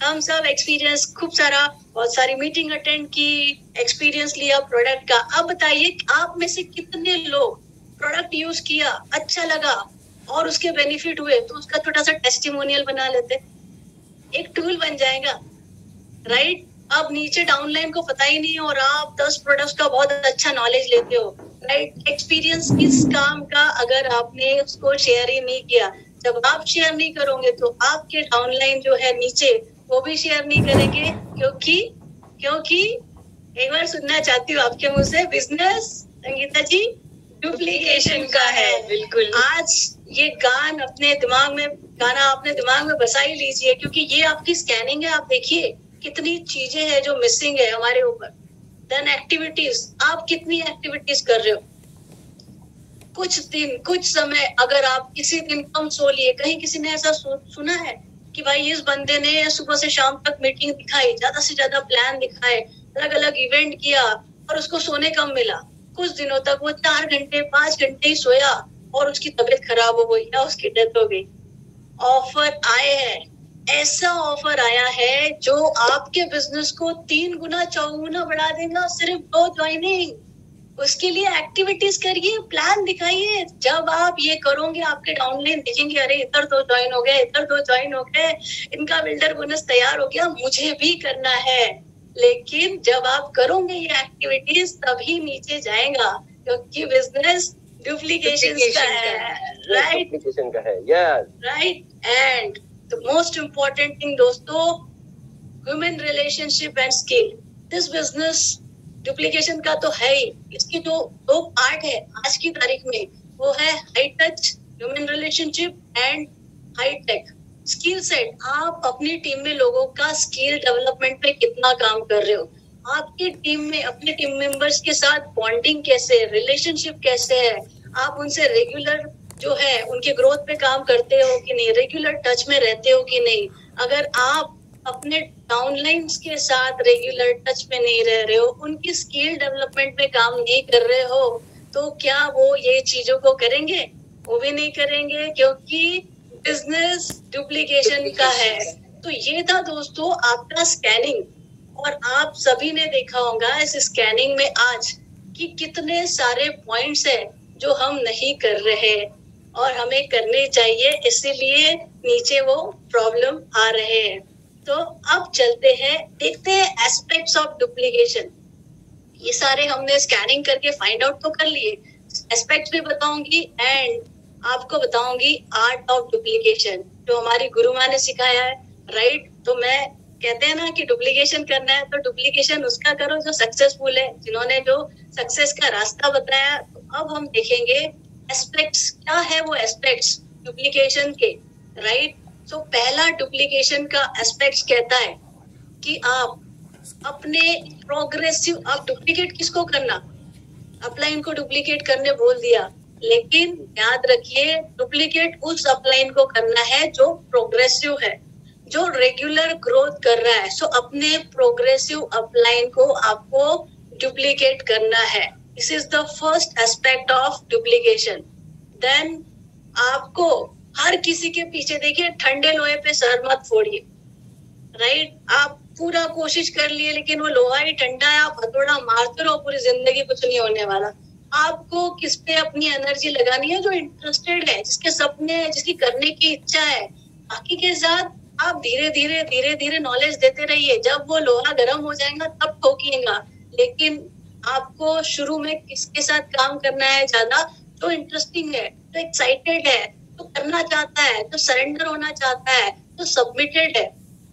हम सब एक्सपीरियंस खूब सारा, बहुत सारी मीटिंग अटेंड की एक्सपीरियंस लिया प्रोडक्ट का। अब बताइए आप में से कितने लोग प्रोडक्ट यूज़ किया अच्छा लगा और उसके बेनिफिट हुए तो उसका छोटा सा टेस्टिमोनियल बना लेते। एक टूल बन जाएगा राइट अब नीचे डाउनलाइन को पता ही नहीं और आप दस प्रोडक्ट्स का बहुत अच्छा नॉलेज लेते हो राइट एक्सपीरियंस किस काम का अगर आपने उसको शेयर ही नहीं किया। जब आप शेयर नहीं करोगे तो आपके डाउनलाइन जो है नीचे वो भी शेयर नहीं करेंगे क्योंकि क्योंकि एक बार सुनना चाहती हूँ आपके मुँह से बिज़नेस संगीता जी डुप्लीकेशन का है। बिल्कुल। आज ये गान अपने दिमाग में गाना अपने दिमाग में बसा ही लीजिए क्योंकि ये आपकी स्कैनिंग है आप देखिए कितनी चीज़ें हैं जो मिसिंग है हमारे ऊपर। देन एक्टिविटीज़ आप कितनी एक्टिविटीज़ कर रहे हो? कुछ दिन कुछ समय अगर आप किसी दिन कम सो लिए कहीं किसी ने ऐसा सुना है? कि भाई इस बंदे ने सुबह से शाम तक मीटिंग दिखाई, ज़्यादा से ज़्यादा प्लान दिखाए अलग अलग इवेंट किया और उसको सोने कम मिला? कुछ दिनों तक वो चार घंटे, पाँच घंटे ही सोया और उसकी तबीयत खराब हो गई या उसकी डेथ हो गई। ऑफ़र आए हैं। ऐसा ऑफ़र आया है जो आपके बिज़नेस को तीन गुना, चौगुना बढ़ा देगा, सिर्फ़ दो ज्वाइनिंग उसके लिए एक्टिविटीज़ करिए प्लान दिखाइए जब आप ये करोगे आपके डाउनलाइन देखेंगे अरे इधर दो ज्वाइन हो गए इधर दो ज्वाइन हो गए इनका बिल्डर बोनस तैयार हो गया मुझे भी करना है। लेकिन जब आप करोगे ये एक्टिविटीज़ तभी नीचे जाएगा क्योंकि बिज़नेस डुप्लीकेशन का है राइट का है right and the most important thing दोस्तों human relationship and skill this business duplication का तो है ही। इसकी जो दो पार्ट है आज की तारीख में। वो है high touch human relationship and high tech skill set आप अपनी टीम में लोगों का स्किल डेवलपमेंट पे कितना काम कर रहे हो? आपकी टीम में, अपने टीम मेंबर्स के साथ बॉन्डिंग कैसे रिलेशनशिप कैसे है? आप उनसे रेगुलर जो है, उनके ग्रोथ पे काम करते हो कि नहीं? रेगुलर टच में रहते हो कि नहीं? अगर आप अपने डाउनलाइंस के साथ रेगुलर टच में नहीं रह रहे हो, उनकी स्किल डेवलपमेंट में काम नहीं कर रहे हो तो क्या वो ये चीज़ों को करेंगे? वो भी नहीं करेंगे, क्योंकि बिज़नेस डुप्लीकेशन का है। तो ये था दोस्तों, आपका स्कैनिंग और आप सभी ने देखा होगा इस स्कैनिंग में आज कि कितने सारे पॉइंट्स है जो हम नहीं कर रहे और हमें करने चाहिए, इसीलिए नीचे वो प्रॉब्लम आ रहे हैं। तो अब चलते हैं, देखते हैं एस्पेक्ट्स ऑफ़ डुप्लीकेशन ये सारे हमने स्कैनिंग करके फाइंड आउट तो कर लिए. एस्पेक्ट्स भी बताऊँगी एंड आपको बताऊँगी आर्ट ऑफ़ डुप्लीकेशन जो हमारी गुरु माँ ने सिखाया है राइट तो मैं कहते हैं ना कि डुप्लीकेशन करना है तो डुप्लीकेशन उसका करो जो सक्सेसफुल है. जिन्होंने जो सक्सेस का रास्ता बताया तो अब हम देखेंगे एस्पेक्ट्स क्या है वो एस्पेक्ट्स डुप्लीकेशन के राइट right? तो पहला डुप्लीकेशन का एस्पेक्ट कहता है कि आप अपने प्रोग्रेसिव आप डुप्लीकेट किसको करना? अपलाइन को डुप्लीकेट करने बोल दिया। लेकिन याद रखिए डुप्लीकेट उस अपलाइन को करना है जो प्रोग्रेसिव है जो रेगुलर ग्रोथ कर रहा है। सो so, अपने प्रोग्रेसिव अपलाइन को आपको डुप्लीकेट करना है। This is the first aspect of duplication then आपको हर किसी के पीछे देखिए, ठंडे लोहे पे सर मत फोड़िए। राइट आप पूरा कोशिश कर लिए, लेकिन वो लोहा ही ठंडा है, आप हथौड़ा मारते रहो, पूरी ज़िंदगी कुछ नहीं होने वाला। आपको किस पे अपनी एनर्जी लगानी है जो इंटरेस्टेड है, जिसके सपने जिसकी करने की इच्छा है। बाकी के साथ आप धीरे धीरे धीरे धीरे नॉलेज देते रहिए। जब वो लोहा गर्म हो जाएगा, तब ठोकिएगा लेकिन आपको शुरू में किसके साथ काम करना है ज़्यादा? तो इंटरेस्टिंग है तो एक्साइटेड है तो करना चाहता है तो सरेंडर होना चाहता है तो सबमिटेड है।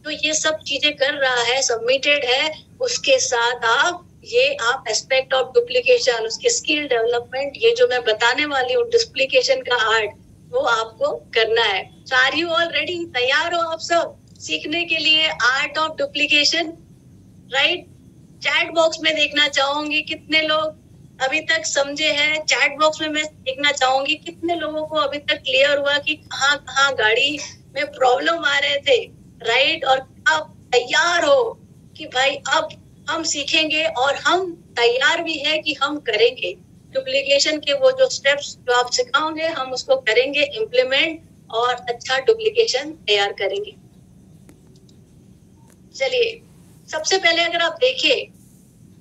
तो ये सब चीज़ें कर रहा है सबमिटेड है, उसके साथ आप, ये आप एस्पेक्ट ऑफ़ डुप्लीकेशन उसके स्किल डेवलपमेंट ये जो मैं बताने वाली हूँ डिस्प्लीकेशन का आर्ट वो आपको करना है। आर यू ऑल रेडी तैयार हो आप सब? सीखने के लिए art of duplication right chat box में देखना चाहूँगी कितने लोग? अभी तक समझे हैं। चैट बॉक्स में मैं देखना चाहूँगी कितने लोगों को अभी तक क्लियर हुआ कि कहाँ कहाँ गाड़ी में प्रॉब्लम आ रहे थे। राइट और अब तैयार हो कि भाई अब हम सीखेंगे और हम तैयार भी है कि हम करेंगे। डुप्लीकेशन के वो जो स्टेप्स जो आप सिखाओगे, हम उसको करेंगे इम्प्लीमेंट और अच्छा डुप्लीकेशन तैयार करेंगे। चलिए, सबसे पहले अगर आप देखिए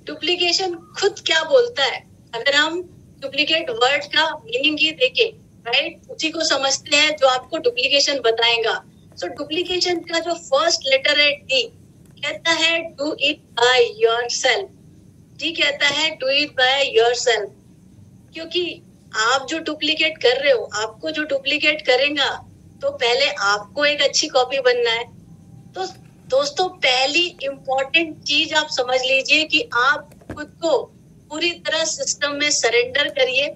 डुप्लीकेशन खुद क्या बोलता है? अगर हम डुप्लीकेट वर्ड का मीनिंग ही देखें राइट उसी को समझते हैं जो आपको डुप्लीकेशन बताएगा। सो डुप्लीकेशन का जो फ़र्स्ट लेटर है डी कहता है do it by yourself D कहता है do it by yourself क्योंकि आप जो डुप्लीकेट कर रहे हो, आपको जो डुप्लीकेट करेगा तो पहले आपको एक अच्छी कॉपी बनना है। तो दोस्तों, पहली इंपॉर्टेंट चीज़ आप समझ लीजिए कि आप खुद को पूरी तरह सिस्टम में सरेंडर करिए।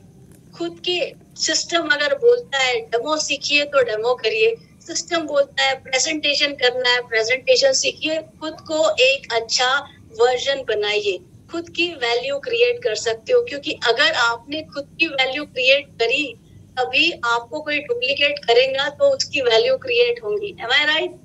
खुद के सिस्टम अगर बोलता है डेमो सीखिए तो डेमो करिए। सिस्टम बोलता है प्रेजेंटेशन करना है प्रेजेंटेशन सीखिए। खुद को एक अच्छा वर्जन बनाइए। खुद की वैल्यू क्रिएट कर सकते हो, क्योंकि अगर आपने खुद की वैल्यू क्रिएट करी, तभी आपको कोई डुप्लीकेट करेगा तो उसकी वैल्यू क्रिएट होगी। एम आई राइट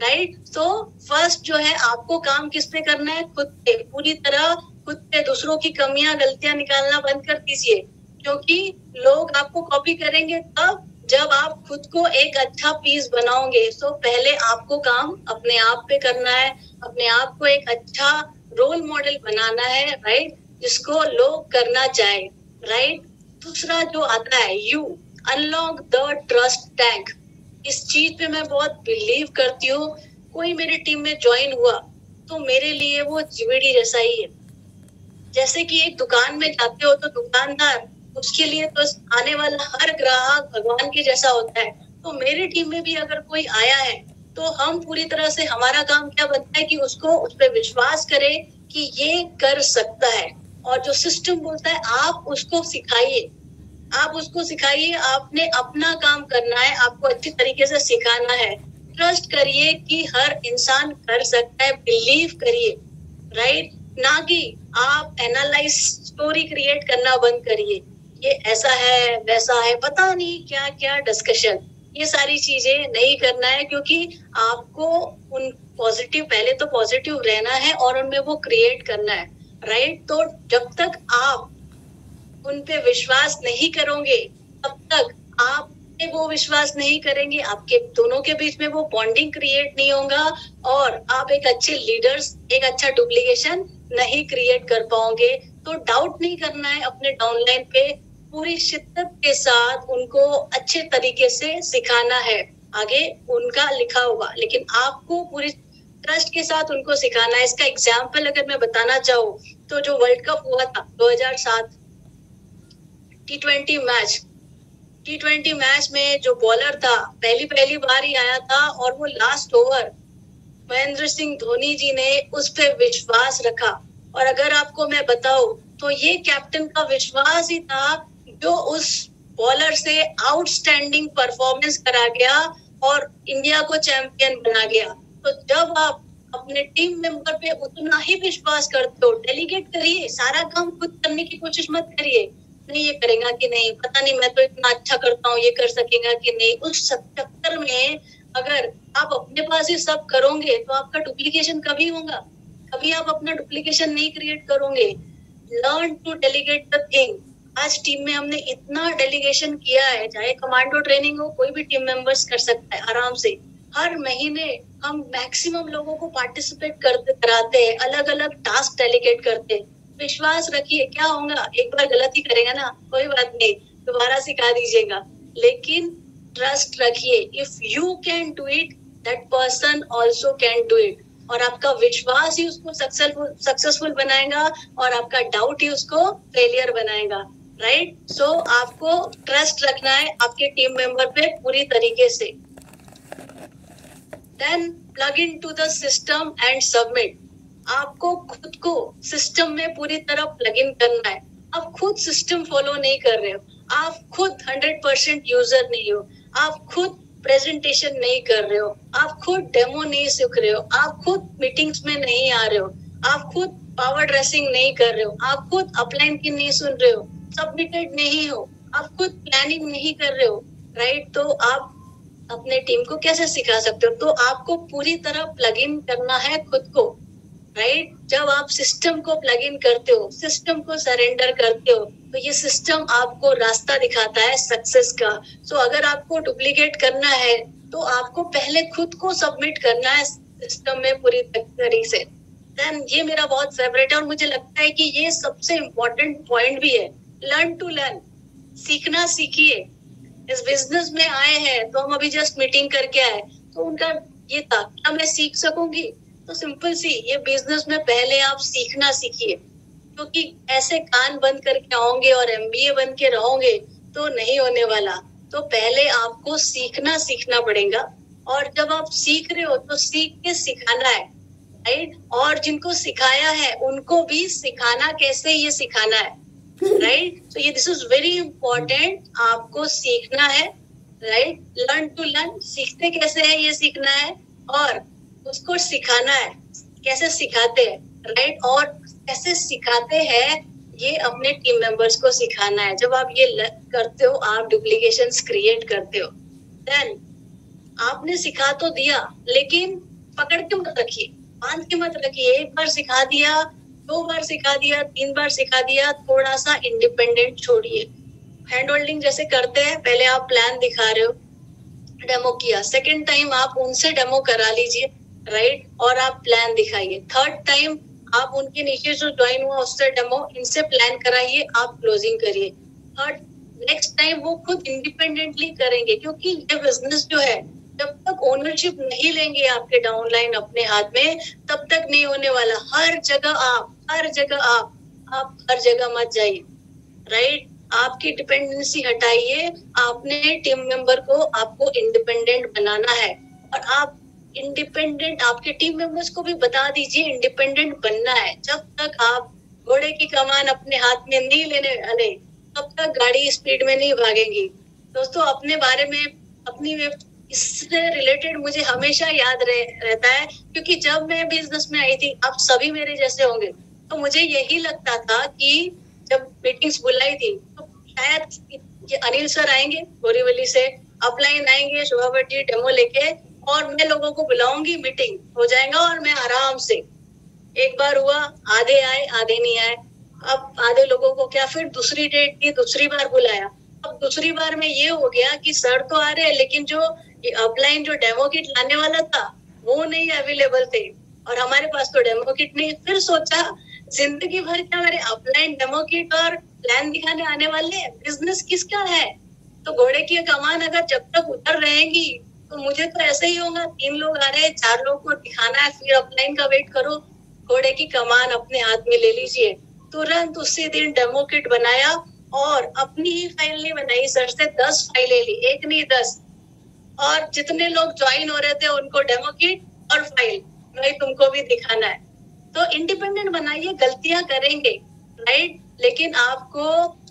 राइट तो फ़र्स्ट जो है, आपको काम किस पे करना है? खुद पे। पूरी तरह खुद पे दूसरों की कमियाँ, गलतियाँ निकालना बंद कर दीजिए। क्योंकि लोग आपको कॉपी करेंगे तब जब आप खुद को एक अच्छा पीस बनाओगे। तो पहले आपको काम अपने आप पे करना है। अपने आप को एक अच्छा रोल मॉडल बनाना है राइट जिसको लोग करना चाहे। राइट दूसरा जो आता है you unlock the trust tank इस चीज़ पे मैं बहुत बिलीव करती हूँ, कोई मेरी टीम में ज्वाइन हुआ तो मेरे लिए वो जीवीडी जैसा ही है। जैसे कि एक दुकान में जाते हो तो दुकानदार, उसके लिए तो आने वाला हर ग्राहक भगवान के जैसा होता है। तो मेरी टीम में भी अगर कोई आया है तो हम पूरी तरह से हमारा काम क्या बनता है कि उसको, उस पर विश्वास करें कि ये कर सकता है। और जो सिस्टम बोलता है, आप उसको सिखाइए। आप उसको सिखाइए, आपने अपना काम करना है, आपको अच्छी तरीके से सिखाना है। ट्रस्ट करिए कि हर इंसान कर सकता है बिलीव करिए राइट ना कि आप एनालाइज स्टोरी क्रिएट करना बंद करिए। ये ऐसा है, वैसा है, पता नहीं क्या क्या डिस्कशन ये सारी चीज़ें नहीं करना है, क्योंकि आपको उन पॉजिटिव पहले तो पॉजिटिव रहना है और उनमें वो क्रिएट करना है राइट तो जब तक आप उन पे विश्वास नहीं करोगे, तब तक आप वो विश्वास नहीं करेंगे। आपके दोनों के बीच में वो बॉन्डिंग क्रिएट नहीं होगा और आप एक अच्छे लीडर्स एक अच्छा डुप्लीकेशन नहीं क्रिएट कर पाओगे। तो डाउट नहीं करना है अपने डाउनलाइन पे। पूरी शिद्दत के साथ उनको अच्छे तरीके से सिखाना है। आगे उनका लिखा होगा लेकिन आपको पूरी ट्रस्ट के साथ उनको सिखाना है। इसका एग्ज़ाम्पल अगर मैं बताना चाहूँ तो जो वर्ल्ड कप हुआ था 2007 T twenty match T twenty match में जो बॉलर था, पहली पहली बार ही आया था और वो लास्ट ओवर महेंद्र सिंह धोनी जी ने उस पर विश्वास रखा। और अगर आपको मैं बताऊँ तो ये कैप्टन का विश्वास ही था जो उस बॉलर से आउटस्टैंडिंग परफॉर्मेंस करा गया और इंडिया को चैंपियन बना गया। तो जब आप अपने टीम मेंबर पे उतना ही विश्वास करते हो डेलीगेट करिए, सारा काम खुद करने की कोशिश मत करिए। नहीं, ये करेगा कि नहीं? पता नहीं, मैं तो इतना अच्छा करता हूँ, ये कर सकेगा कि नहीं? उस चक्कर में अगर आप अपने पास ही सब करोगे तो आपका डुप्लीकेशन कभी होगा। कभी आप अपना डुप्लीकेशन नहीं क्रिएट करोगे। Learn to delegate the thing आज टीम में हमने इतना डेलीगेशन किया है, चाहे कमांडो ट्रेनिंग हो, कोई भी टीम मेंबर्स कर सकता है, आराम से। हर महीने हम मैक्सिमम लोगों को पार्टिसिपेट करते, कराते हैं अलग अलग टास्क डेलीगेट करते हैं। विश्वास रखिए क्या होगा? एक बार गलती करेगा ना कोई बात नहीं दोबारा सिखा दीजिएगा। लेकिन ट्रस्ट रखिए if you can do it that person also can do it और आपका विश्वास ही उसको सक्सेसफुल सक्सेसफुल बनाएगा और आपका डाउट ही उसको फेलियर बनाएगा राइट सो so, आपको ट्रस्ट रखना है आपके टीम मेंबर पे पूरी तरीके से। Then plug into the system and submit आपको खुद को सिस्टम में पूरी तरह प्लग इन करना है। आप खुद सिस्टम फॉलो नहीं कर रहे हो। आप खुद हंड्रेड परसेंट यूज़र नहीं हो। आप खुद प्रेजेंटेशन नहीं कर रहे हो। आप खुद डेमो नहीं सीख रहे हो। आप खुद मीटिंग्स में नहीं आ रहे हो। आप खुद पावर ड्रेसिंग नहीं कर रहे हो। आप खुद अपलाइन की नहीं सुन रहे हो। सबमिटेड नहीं हो। आप खुद प्लानिंग नहीं कर रहे हो। राइट तो आप अपने टीम को कैसे सिखा सकते हो? तो आपको पूरी तरह प्लग इन करना है खुद को। राइट जब आप सिस्टम को प्लग इन करते हो सिस्टम को सरेंडर करते हो तो ये सिस्टम आपको रास्ता दिखाता है सक्सेस का। सो so, अगर आपको डुप्लीकेट करना है तो आपको पहले खुद को सबमिट करना है सिस्टम में पूरी तरीके से। देन ये मेरा बहुत फेवरेट है और मुझे लगता है कि ये सबसे इम्पोर्टेंट पॉइंट भी है। लर्न टू लर्न सीखना सीखिए। इस बिज़नेस में आए हैं तो हम अभी जस्ट मीटिंग करके आए। तो उनका ये था क्या मैं सीख सकूँगी? तो सिंपल सी, ये बिज़नेस में पहले आप सीखना सीखिए। क्योंकि तो ऐसे कान बंद करके आओगे और एमबीए बन के रहोगे तो नहीं होने वाला। तो पहले आपको सीखना सीखना पड़ेगा। और जब आप सीख रहे हो तो सीख के सिखाना है। राइट और जिनको सिखाया है, उनको भी सिखाना कैसे ये सिखाना है। राइट तो ये दिस इज़ वेरी इंपॉर्टेंट आपको सीखना है। राइट लर्न टू लर्न सीखते कैसे है ये सीखना है। और उसको सिखाना है। कैसे सिखाते हैं? राइट और कैसे सिखाते हैं, ये अपने टीम मेंबर्स को सिखाना है। जब आप ये करते हो, आप डुप्लीकेशन क्रिएट करते हो देन आपने सिखा तो दिया, लेकिन पकड़ के मत रखिए। बाँध के मत रखिए। एक बार सिखा दिया, दो बार सिखा दिया, तीन बार सिखा दिया थोड़ा सा इंडिपेंडेंट छोड़िए। हैंड होल्डिंग जैसे करते हैं, पहले आप प्लान दिखा रहे हो डेमो किया। सेकेंड टाइम आप उनसे डेमो करा लीजिए। राइट? और आप प्लान दिखाइए। थर्ड टाइम आप उनके नीचे जो ज्वाइन हुआ, उससे डेमो इनसे प्लान कराइए, आप क्लोजिंग करिए। थर्ड नेक्स्ट टाइम वो खुद इंडिपेंडेंटली करेंगे, क्योंकि ये बिज़नेस जो है, जब तक ओनरशिप नहीं लेंगे आपके डाउनलाइन अपने हाथ में, तब तक नहीं होने वाला। हर जगह आप, हर जगह आप आप हर जगह मत जाइए। राइट आपकी डिपेंडेंसी हटाइए। आपने टीम मेंबर को आपको इंडिपेंडेंट बनाना है। और आप इंडिपेंडेंट आपके टीम मेंबर्स को भी बता दीजिए इंडिपेंडेंट बनना है। जब तक आप घोड़े की कमान अपने हाथ में नहीं लेने वाले तब तक गाड़ी स्पीड में नहीं भागेंगी। दोस्तों अपने बारे में अपनी इससे रिलेटेड मुझे हमेशा याद रह, रहता है क्योंकि जब मैं बिज़नेस में आई थी आप सभी मेरे जैसे होंगे। तो मुझे यही लगता था कि जब मीटिंग्स बुलाई थी तो शायद अनिल सर आएँगे बोरीवली से अपलाइन आएँगे शोभा डेमो लेके और मैं लोगों को बुलाऊँगी मीटिंग हो जाएगा और मैं आराम से, एक बार हुआ, आधे आए, आधे नहीं आए। अब आधे लोगों को क्या, फिर दूसरी डेट दी दूसरी बार बुलाया। अब दूसरी बार में ये हो गया कि सर तो आ रहे हैं, लेकिन जो अपलाइन जो डेमो किट लाने वाला था, वो नहीं अवेलेबल थे। और हमारे पास तो डेमो किट नहीं, फिर सोचा, ज़िंदगी भर क्या मेरे अपलाइन डेमो किट और प्लान दिखाने आने वाले बिज़नेस किसका है? तो घोड़े की कमान अगर जब तक उतर रहेंगी तो मुझे तो ऐसे ही होगा, तीन लोग आ रहे हैं, चार लोग को दिखाना है, फिर अपलाइन का वेट करो, घोड़े की कमान अपने हाथ में ले लीजिए। तुरंत उसी दिन डेमो किट बनाया और अपनी ही फ़ाइल नहीं बनाई, सर से दस फाइलें ली एक नहीं दस। और जितने लोग ज्वाइन हो रहे थे, उनको डेमो किट और फ़ाइल भाई तुमको भी दिखाना है। तो इंडिपेंडेंट बनाइए, गलतियाँ करेंगे राइट लेकिन आपको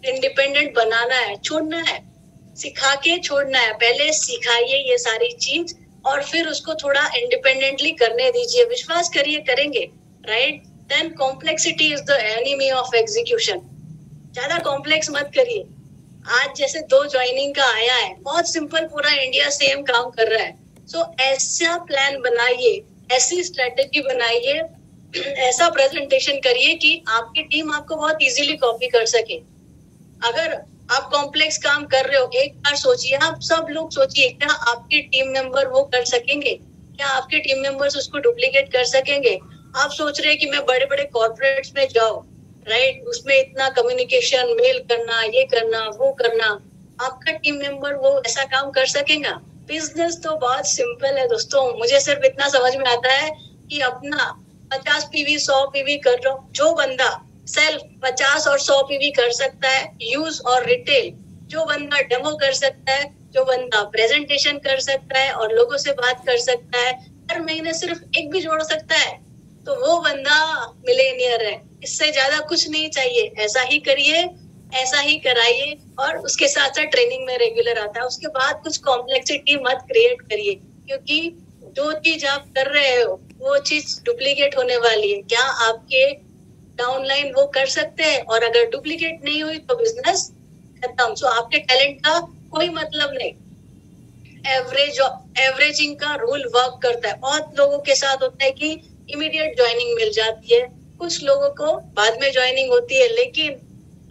इंडिपेंडेंट बनाना है, छोड़ना है। सिखा के छोड़ना है। पहले सिखाइए ये सारी चीज़ और फिर उसको थोड़ा इंडिपेंडेंटली करने दीजिए। विश्वास करिए करेंगे right then complexity is the enemy of execution ज़्यादा कॉम्प्लेक्स मत करिए। आज जैसे दो ज्वाइनिंग का आया है बहुत सिंपल पूरा इंडिया सेम काम कर रहा है। सो so, ऐसा प्लान बनाइए ऐसी स्ट्रेटेजी बनाइए ऐसा प्रेजेंटेशन करिए कि आपकी टीम आपको बहुत इजीली कॉपी कर सके। अगर आप कॉम्प्लेक्स काम कर रहे हो, एक बार सोचिए, आप सब लोग सोचिए, क्या आपके टीम मेंबर वो कर सकेंगे? क्या आपके टीम मेंबर्स उसको डुप्लीकेट कर सकेंगे? आप सोच रहे हैं कि मैं बड़े बड़े कॉर्पोरेट्स में जाओ राइट उसमें इतना कम्युनिकेशन मेल करना, ये करना, वो करना। आपका टीम मेंबर वो ऐसा काम कर सकेगा? बिज़नेस तो बहुत सिंपल है दोस्तों। मुझे सिर्फ़ इतना समझ में आता है कि अपना पचास पीवी, सौ पीवी कर रहा हूँ, जो बंदा सेल्फ पचास और सौ पी भी कर सकता है यूज़ और रिटेल जो बंदा डेमो कर सकता है, जो बंदा प्रेजेंटेशन कर सकता है और लोगों से बात कर सकता है, हर महीने सिर्फ़ एक भी जोड़ सकता है तो वो बंदा मिलेनियर है। इससे ज़्यादा कुछ नहीं चाहिए। ऐसा ही करिए, ऐसा ही कराइए और उसके साथ साथ ट्रेनिंग में रेगुलर आता है। उसके बाद कुछ कॉम्प्लेक्सिटी मत क्रिएट करिए, क्योंकि जो चीज़ आप कर रहे हो, वो चीज़ डुप्लीकेट होने वाली है। क्या आपके डाउनलाइन वो कर सकते हैं, और अगर डुप्लीकेट नहीं हुई तो बिज़नेस खत्म। सो आपके टैलेंट का कोई मतलब नहीं। एवरेज एवरेजिंग का रूल वर्क करता है। बहुत लोगों के साथ होता है कि इमीडिएट ज्वाइनिंग मिल जाती है। कुछ लोगों को बाद में ज्वाइनिंग होती है, लेकिन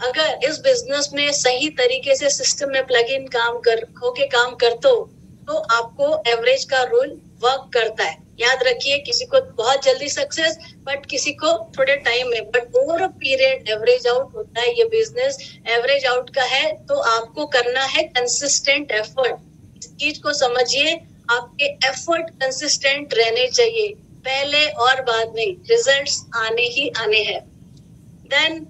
अगर इस बिज़नेस में सही तरीके से सिस्टम में प्लग इन काम कर, होके काम कर तो आपको एवरेज का रूल वर्क करता है। याद रखिए, किसी को बहुत जल्दी सक्सेस बट किसी को थोड़े टाइम में। But over a period average out होता है ये बिज़नेस एवरेज आउट का है तो आपको करना है कंसिस्टेंट एफर्ट इस चीज़ को समझिए, आपके एफर्ट कंसिस्टेंट रहने चाहिए। पहले और बाद में रिजल्ट्स आने ही आने हैं। Then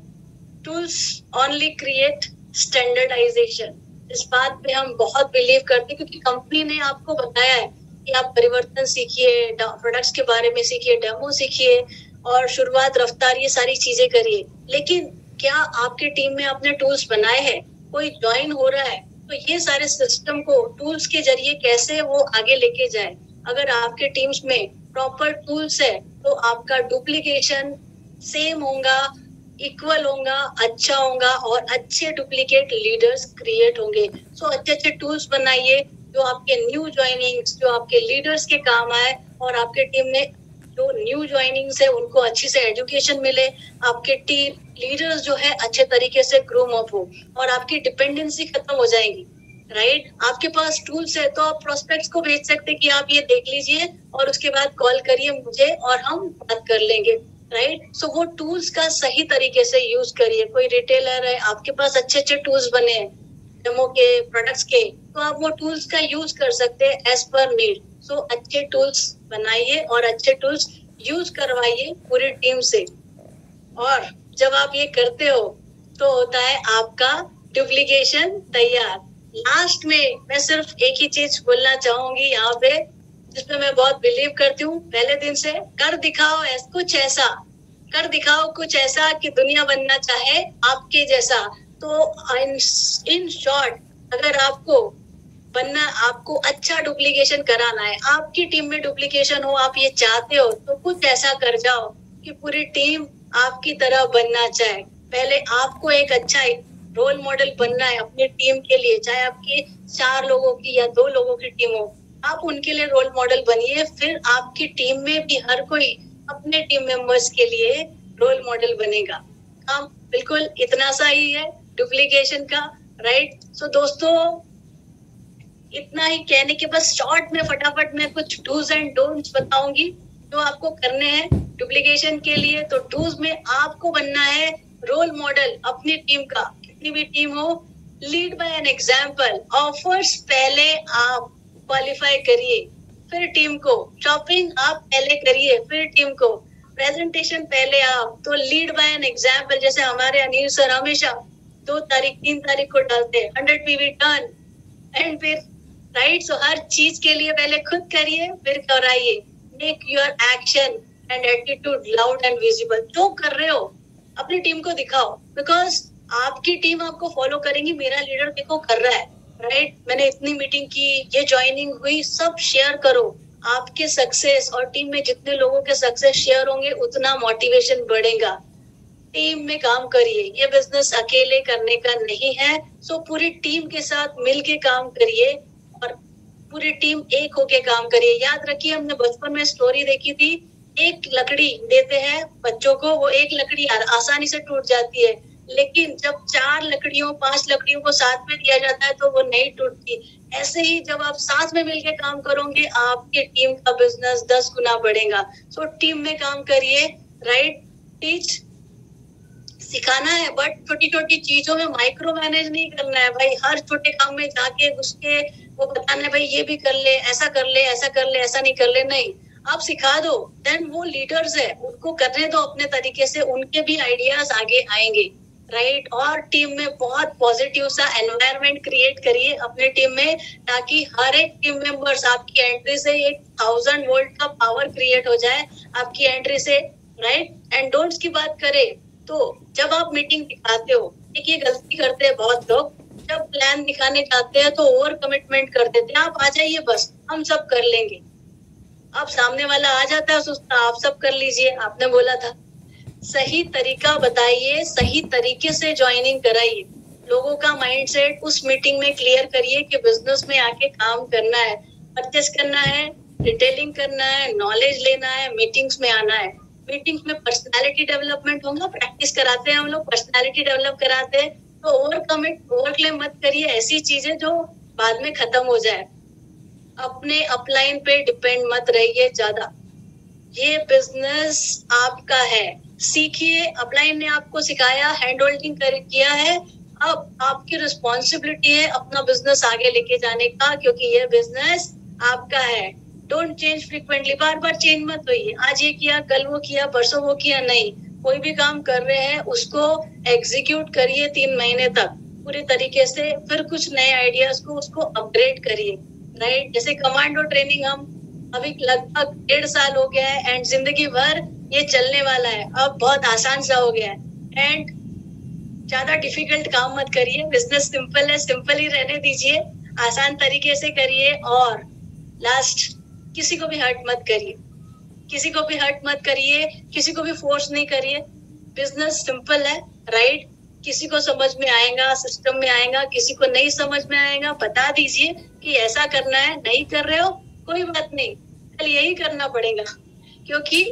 tools only create standardisation इस बात पे हम बहुत बिलीव करते हैं, क्योंकि कंपनी ने आपको बताया है कि आप परिवर्तन सीखिए प्रोडक्ट्स के बारे में सीखिए डेमो सीखिए और शुरुआत रफ्तार ये सारी चीज़ें करिए। लेकिन क्या आपके टीम में आपने टूल्स बनाए हैं? कोई ज्वाइन हो रहा है? तो ये सारे सिस्टम को टूल्स के ज़रिए कैसे वो आगे लेके जाए? अगर आपके टीम्स में प्रॉपर टूल्स है तो आपका डुप्लीकेशन सेम होगा इक्वल होगा अच्छा होगा और अच्छे डुप्लीकेट लीडर्स क्रिएट होंगे। सो so, अच्छे अच्छे टूल्स बनाइए जो आपके न्यू ज्वाइनिंग्स जो आपके लीडर्स के काम आए और आपके टीम में जो न्यू ज्वाइनिंग्स है उनको अच्छी से एजुकेशन मिले आपके टीम लीडर्स जो है अच्छे तरीके से ग्रूम अप हो और आपकी डिपेंडेंसी खत्म हो जाएगी राइट right? आपके पास टूल्स है तो आप प्रोस्पेक्ट्स को भेज सकते कि आप ये देख लीजिए और उसके बाद कॉल करिए मुझे और हम बात कर लेंगे राइट right? सो so, वो टूल्स का सही तरीके से यूज़ करिए कोई रिटेलर है आपके पास अच्छे अच्छे टूल्स बने हैं डेमो के प्रोडक्ट्स के तो आप वो टूल्स का यूज़ कर सकते हैं एज पर नीड सो अच्छे टूल्स बनाइए और अच्छे टूल्स यूज़ करवाइए पूरी टीम से। और जब आप ये करते हो तो होता है आपका डुप्लीकेशन तैयार। लास्ट में मैं सिर्फ़ एक ही चीज़ बोलना चाहूँगी यहाँ पे, जिसमें मैं बहुत बिलीव करती हूँ। पहले दिन से कर दिखाओ कुछ ऐसा। कर दिखाओ कुछ ऐसा कि दुनिया बनना चाहे आपके जैसा। तो इन शॉर्ट अगर आपको बनना, आपको अच्छा डुप्लीकेशन कराना है, आपकी टीम में डुप्लीकेशन हो, आप ये चाहते हो तो कुछ ऐसा कर जाओ कि पूरी टीम आपकी तरह बनना चाहे। पहले आपको एक अच्छा रोल मॉडल बनना है अपनी टीम के लिए, चाहे आपकी चार लोगों की या दो लोगों की टीम हो। आप उनके लिए रोल मॉडल बनिए, फिर आपकी टीम में भी हर कोई अपने टीम मेंबर्स के लिए रोल मॉडल बनेगा। काम बिल्कुल इतना सा ही है। डुप्लीकेशन का राइट सो so, दोस्तों इतना ही कहने के बस शॉर्ट में फटाफट में कुछ डूज एंड डोंट्स बताऊँगी जो आपको करने हैं डुप्लीकेशन के लिए। तो डूज में आपको बनना है रोल मॉडल अपनी टीम का। कितनी भी टीम हो lead by an example offers पहले आप क्वालिफाई करिए फिर टीम को। शॉपिंग आप पहले करिए फिर टीम को। प्रेजेंटेशन पहले आप। तो लीड बाय एन एग्ज़ाम्पल जैसे हमारे अनिल सर हमेशा दो तारीख, तीन तारीख को डालते हैं। हंड्रेड पीवी टर्न एंड फिर राइट सो हर चीज़ के लिए पहले खुद करिए, फिर कराइए make your action and attitude loud and visible जो कर रहे हो, अपनी टीम को दिखाओ। बिकॉज़ आपकी टीम आपको फॉलो करेंगी, मेरा लीडर देखो कर रहा है। Right right? मैंने इतनी मीटिंग की, ये ज्वाइनिंग हुई, सब शेयर करो। आपके सक्सेस और टीम में जितने लोगों के सक्सेस शेयर होंगे, उतना मोटिवेशन बढ़ेगा। टीम में काम करिए। ये बिज़नेस अकेले करने का नहीं है। सो पूरी टीम के साथ मिलके काम करिए और पूरी टीम एक होके काम करिए। याद रखिए, हमने बचपन में स्टोरी देखी थी। एक लकड़ी देते हैं बच्चों को, वो एक लकड़ी आसानी से टूट जाती है। लेकिन जब चार लकड़ियों, पाँच लकड़ियों को साथ में दिया जाता है तो वो नहीं टूटती। ऐसे ही जब आप साथ में मिलकर काम करोगे, आपके टीम का बिज़नेस दस गुना बढ़ेगा। सो टीम में काम करिए राइट टीच सिखाना है बट छोटी छोटी चीज़ों में माइक्रो मैनेज नहीं करना है भाई। हर छोटे काम में जाके घुस के वो बताना है, भाई, ये भी कर ले, ऐसा कर ले, ऐसा कर ले, ऐसा नहीं कर ले। नहीं, आप सिखा दो। देन वो लीडर्स है, उनको करने दो अपने तरीके से, उनके भी आइडियाज़ आगे आएँगे राइट right? और टीम में बहुत पॉजिटिव सा एनवायरमेंट क्रिएट करिए अपने टीम में, ताकि हर एक टीम मेंबर्स आपकी एंट्री से एक थाउज़ेंड वोल्ट का पावर क्रिएट हो जाए आपकी एंट्री से राइट एंड डोंट्स की बात करें तो जब आप मीटिंग दिखाते हो एक ये गलती करते हैं बहुत लोग, जब प्लान दिखाने जाते हैं तो ओवर कमिटमेंट कर देते हैं, आप आ जाइए बस, हम सब कर लेंगे। अब सामने वाला आ जाता है, सोचता आप सब कर लीजिए, आपने बोला था। सही तरीका बताइए, सही तरीके से ज्वाइनिंग कराइए। लोगों का माइंडसेट उस मीटिंग में क्लियर करिए कि बिज़नेस में आके काम करना है परचेस करना है रिटेलिंग करना है नॉलेज लेना है मीटिंग्स में आना है। मीटिंग्स में पर्सनालिटी डेवलपमेंट होगा प्रैक्टिस कराते हैं हम लोग पर्सनालिटी डेवलप कराते हैं तो ओवर कमिट ओवर क्लेम मत करिए, ऐसी चीज़ें जो बाद में खत्म हो जाए। अपने अपलाइन पे डिपेंड मत रहिए ज़्यादा। ये बिज़नेस आपका है। सीखिए अपलाइन ने आपको सिखाया हैंड होल्डिंग कर, किया है। अब आपकी रिस्पॉन्सिबिलिटी है अपना बिज़नेस आगे लेके जाने का, क्योंकि ये बिज़नेस आपका है। डोंट चेंज फ्रिक्वेंटली बार बार चेंज मत होइए। आज ये किया, कल वो किया, परसों वो किया, नहीं। कोई भी काम कर रहे हैं, उसको एग्जीक्यूट करिए तीन महीने तक। पूरे तरीके से फिर कुछ नए आइडियाज़ को, उसको अपग्रेड करिए। राइट जैसे कमांडो ट्रेनिंग हम अभी लगभग डेढ़ साल हो गया है एंड ज़िंदगी भर ये चलने वाला है। अब बहुत आसान सा हो गया है। एंड ज़्यादा डिफ़िकल्ट काम मत करिए। बिज़नेस सिंपल है सिंपल ही रहने दीजिए। आसान तरीके से करिए। और लास्ट किसी को भी हर्ट मत करिए। किसी को भी हर्ट मत करिए किसी को भी फोर्स नहीं करिए। बिज़नेस सिंपल है राइट? किसी को समझ में आएगा सिस्टम में आएगा किसी को नहीं समझ में आएगा बता दीजिए कि ऐसा करना है नहीं कर रहे हो कोई बात नहीं। कल यही करना पड़ेगा क्योंकि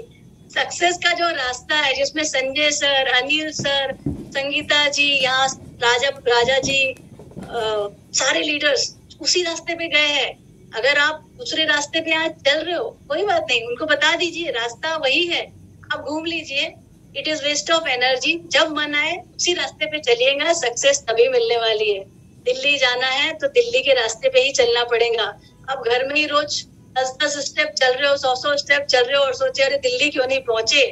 सक्सेस का जो रास्ता है जिसमें संजय सर अनिल सर संगीता जी यहाँ राजा राजा जी आ, सारे लीडर्स उसी रास्ते पे गए हैं। अगर आप दूसरे रास्ते पे आज चल रहे हो, कोई बात नहीं, उनको बता दीजिए, रास्ता वही है, आप घूम लीजिए। It is waste of energy जब मन आए, उसी रास्ते पे चलिएगा सक्सेस तभी मिलने वाली है। दिल्ली जाना है तो दिल्ली के रास्ते पे ही चलना पड़ेगा। आप घर में ही रोज दस दस स्टेप चल रहे हो सौ सौ स्टेप चल रहे हो और सोचे, अरे, दिल्ली क्यों नहीं पहुँचे?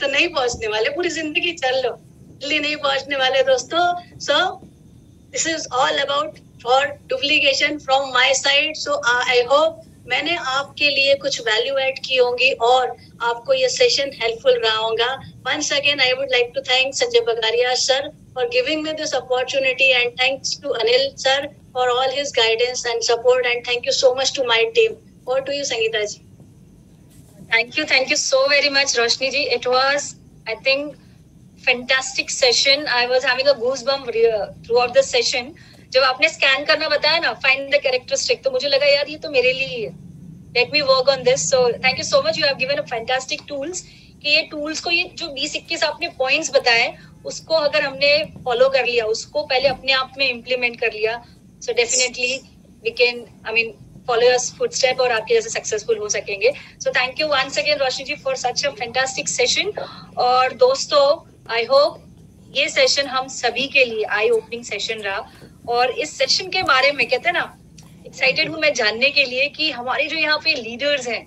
तो नहीं पहुँचने वाले, पूरी ज़िंदगी चल लो। दिल्ली नहीं पहुँचने वाले, दोस्तों so this is all about for duplication from my side so I hope मैंने आपके लिए कुछ वैल्यू एड की होंगी और आपको ये सेशन हेल्पफुल रहा होगा। Once again I would like to thank Sanjay Bagaria sir for giving me this opportunity and thanks to Anil sir for all his guidance and support and thank you so much to my team और to you Sangeeta ji thank you thank you so very much Roshni ji it was I think fantastic session I was है जब आपने स्कैन करना बताया ना फाइंड द कैरेक्टरिस्टिक तो मुझे लगा, यार, ये तो मेरे लिए ही। है let me work on this so thank you so much you have given a fantastic tools कि ये टूल्स को, ये जो बीस इक्कीस आपने पॉइंट्स बताए, उसको अगर हमने फॉलो कर लिया, उसको पहले अपने आप में इम्प्लीमेंट कर लिया so definitely we can I mean follow your footstep और आपके जैसे सक्सेसफुल हो सकेंगे। So thank you once again Roshni ji for such a fantastic session और दोस्तों आई होप ये सेशन हम सभी के लिए आई ओपनिंग सेशन रहा। और इस सेशन के बारे में कहते हैं ना एक्साइटेड हूँ मैं जानने के लिए कि हमारे जो यहाँ पे लीडर्स हैं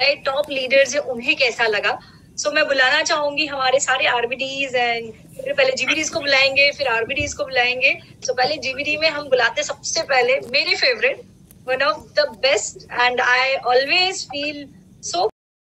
राइट टॉप लीडर्स हैं उन्हें कैसा लगा। सो so, मैं बुलाना चाहूँगी हमारे सारे आरबीडीज एंड फिर पहले जीबीडीज को बुलाएँगे फिर आरबीडीज को बुलाएँगे। सो so, पहले जीबीडी में हम बुलाते सबसे पहले मेरे favourite one of the best and I always feel so